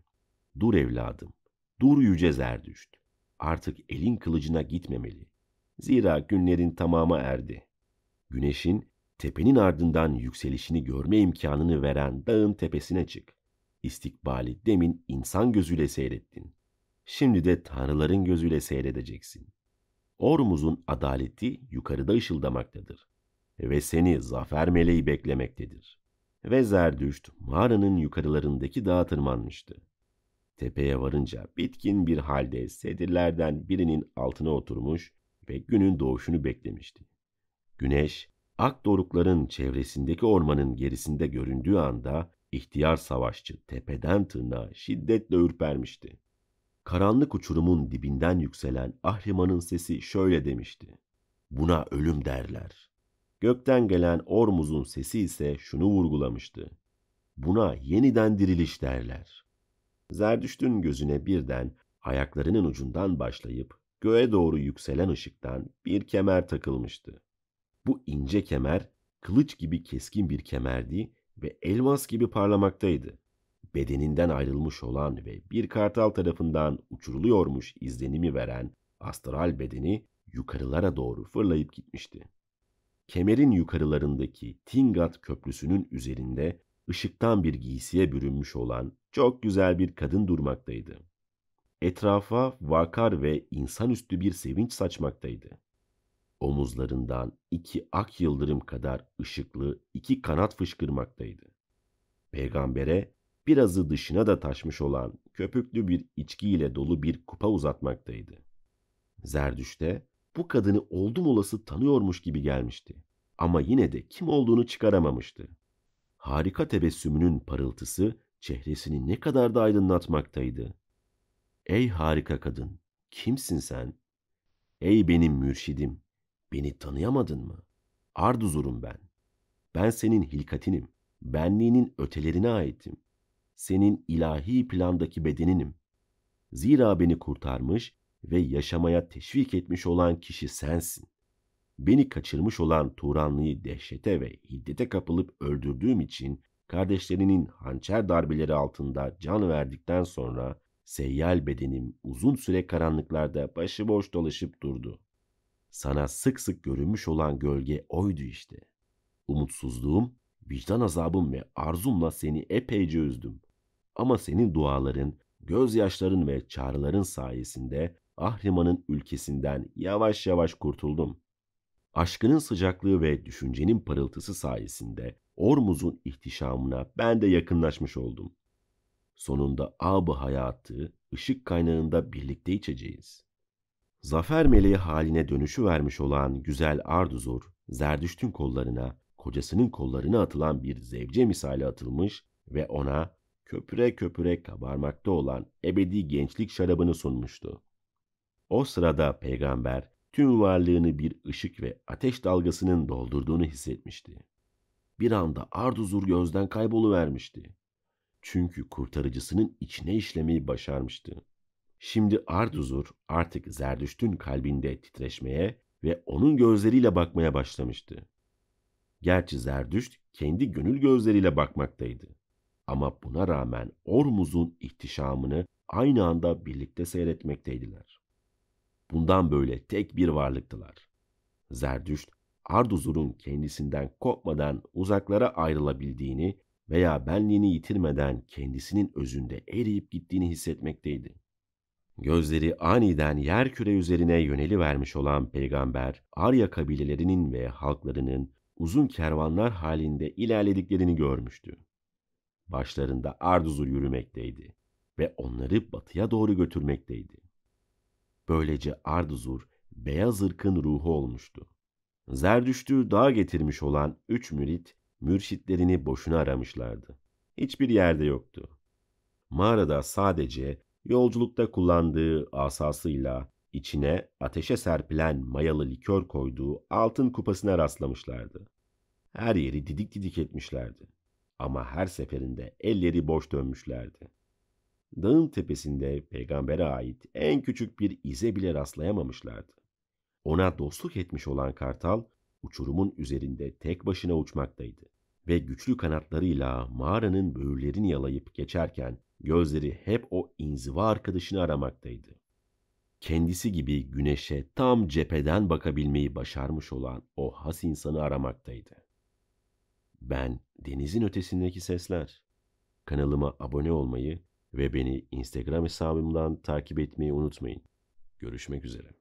Dur evladım, dur yüce Zerdüşt. Artık elin kılıcına gitmemeli. Zira günlerin tamamı erdi. Güneşin tepenin ardından yükselişini görme imkanını veren dağın tepesine çık. İstikbali demin insan gözüyle seyrettin. Şimdi de tanrıların gözüyle seyredeceksin. Ormuz'un adaleti yukarıda ışıldamaktadır ve seni zafer meleği beklemektedir. Ve Zerdüşt mağaranın yukarılarındaki dağa tırmanmıştı. Tepeye varınca bitkin bir halde sedirlerden birinin altına oturmuş ve günün doğuşunu beklemişti. Güneş, ak dorukların çevresindeki ormanın gerisinde göründüğü anda ihtiyar savaşçı tepeden tırnağa şiddetle ürpermişti. Karanlık uçurumun dibinden yükselen Ahriman'ın sesi şöyle demişti. Buna ölüm derler. Gökten gelen Ormuz'un sesi ise şunu vurgulamıştı. Buna yeniden diriliş derler. Zerdüşt'ün gözüne birden ayaklarının ucundan başlayıp göğe doğru yükselen ışıktan bir kemer takılmıştı. Bu ince kemer kılıç gibi keskin bir kemerdi ve elmas gibi parlamaktaydı. Bedeninden ayrılmış olan ve bir kartal tarafından uçuruluyormuş izlenimi veren astral bedeni yukarılara doğru fırlayıp gitmişti. Kemerin yukarılarındaki Tingat Köprüsü'nün üzerinde ışıktan bir giysiye bürünmüş olan çok güzel bir kadın durmaktaydı. etrafa vakar ve insanüstü bir sevinç saçmaktaydı. Omuzlarından iki ak yıldırım kadar ışıklı iki kanat fışkırmaktaydı. Peygambere birazı dışına da taşmış olan köpüklü bir içkiyle dolu bir kupa uzatmaktaydı. Zerdüş'te bu kadını oldum olası tanıyormuş gibi gelmişti. Ama yine de kim olduğunu çıkaramamıştı. Harika tebessümünün parıltısı çehresini ne kadar da aydınlatmaktaydı. Ey harika kadın, kimsin sen? Ey benim mürşidim, beni tanıyamadın mı? Arduzurum ben. Ben senin hilkatinim, benliğinin ötelerine aitim. Senin ilahi plandaki bedeninim. Zira beni kurtarmış ve yaşamaya teşvik etmiş olan kişi sensin. Beni kaçırmış olan Turanlı'yı dehşete ve hiddete kapılıp öldürdüğüm için kardeşlerinin hançer darbeleri altında can verdikten sonra seyyal bedenim uzun süre karanlıklarda başıboş dolaşıp durdu. Sana sık sık görünmüş olan gölge oydu işte. Umutsuzluğum, vicdan azabım ve arzumla seni epeyce üzdüm. Ama senin duaların, gözyaşların ve çağrıların sayesinde Ahriman'ın ülkesinden yavaş yavaş kurtuldum. Aşkının sıcaklığı ve düşüncenin parıltısı sayesinde Ormuz'un ihtişamına ben de yakınlaşmış oldum. Sonunda abı hayatı ışık kaynağında birlikte içeceğiz. Zafer meleği haline dönüşü vermiş olan güzel Arduzur, Zerdüşt'ün kollarına, kocasının kollarına atılan bir zevce misali atılmış ve ona köpüre köpüre kabarmakta olan ebedi gençlik şarabını sunmuştu. O sırada peygamber tüm varlığını bir ışık ve ateş dalgasının doldurduğunu hissetmişti. Bir anda Arduzur gözden kayboluvermişti. Çünkü kurtarıcısının içine işlemeyi başarmıştı. Şimdi Arduzur artık Zerdüşt'ün kalbinde titreşmeye ve onun gözleriyle bakmaya başlamıştı. Gerçi Zerdüşt kendi gönül gözleriyle bakmaktaydı. Ama buna rağmen Ormuz'un ihtişamını aynı anda birlikte seyretmekteydiler. Bundan böyle tek bir varlıktılar. Zerdüşt, Arduzur'un kendisinden kopmadan uzaklara ayrılabildiğini veya benliğini yitirmeden kendisinin özünde eriyip gittiğini hissetmekteydi. Gözleri aniden yer küre üzerine yöneli vermiş olan peygamber, Arya kabilelerinin ve halklarının uzun kervanlar halinde ilerlediklerini görmüştü. Başlarında Arduzur yürümekteydi ve onları batıya doğru götürmekteydi. Böylece Arduzur beyaz ırkın ruhu olmuştu. Zerdüştü dağa getirmiş olan üç mürit, mürşitlerini boşuna aramışlardı. Hiçbir yerde yoktu. Mağarada sadece yolculukta kullandığı asasıyla içine ateşe serpilen mayalı likör koyduğu altın kupasına rastlamışlardı. Her yeri didik didik etmişlerdi. Ama her seferinde elleri boş dönmüşlerdi. Dağın tepesinde peygambere ait en küçük bir ize bile rastlayamamışlardı. Ona dostluk etmiş olan kartal uçurumun üzerinde tek başına uçmaktaydı ve güçlü kanatlarıyla mağaranın böğürlerini yalayıp geçerken gözleri hep o inziva arkadaşını aramaktaydı. Kendisi gibi güneşe tam cepheden bakabilmeyi başarmış olan o has insanı aramaktaydı. Ben denizin ötesindeki sesler. Kanalıma abone olmayı ve beni Instagram hesabımdan takip etmeyi unutmayın. Görüşmek üzere.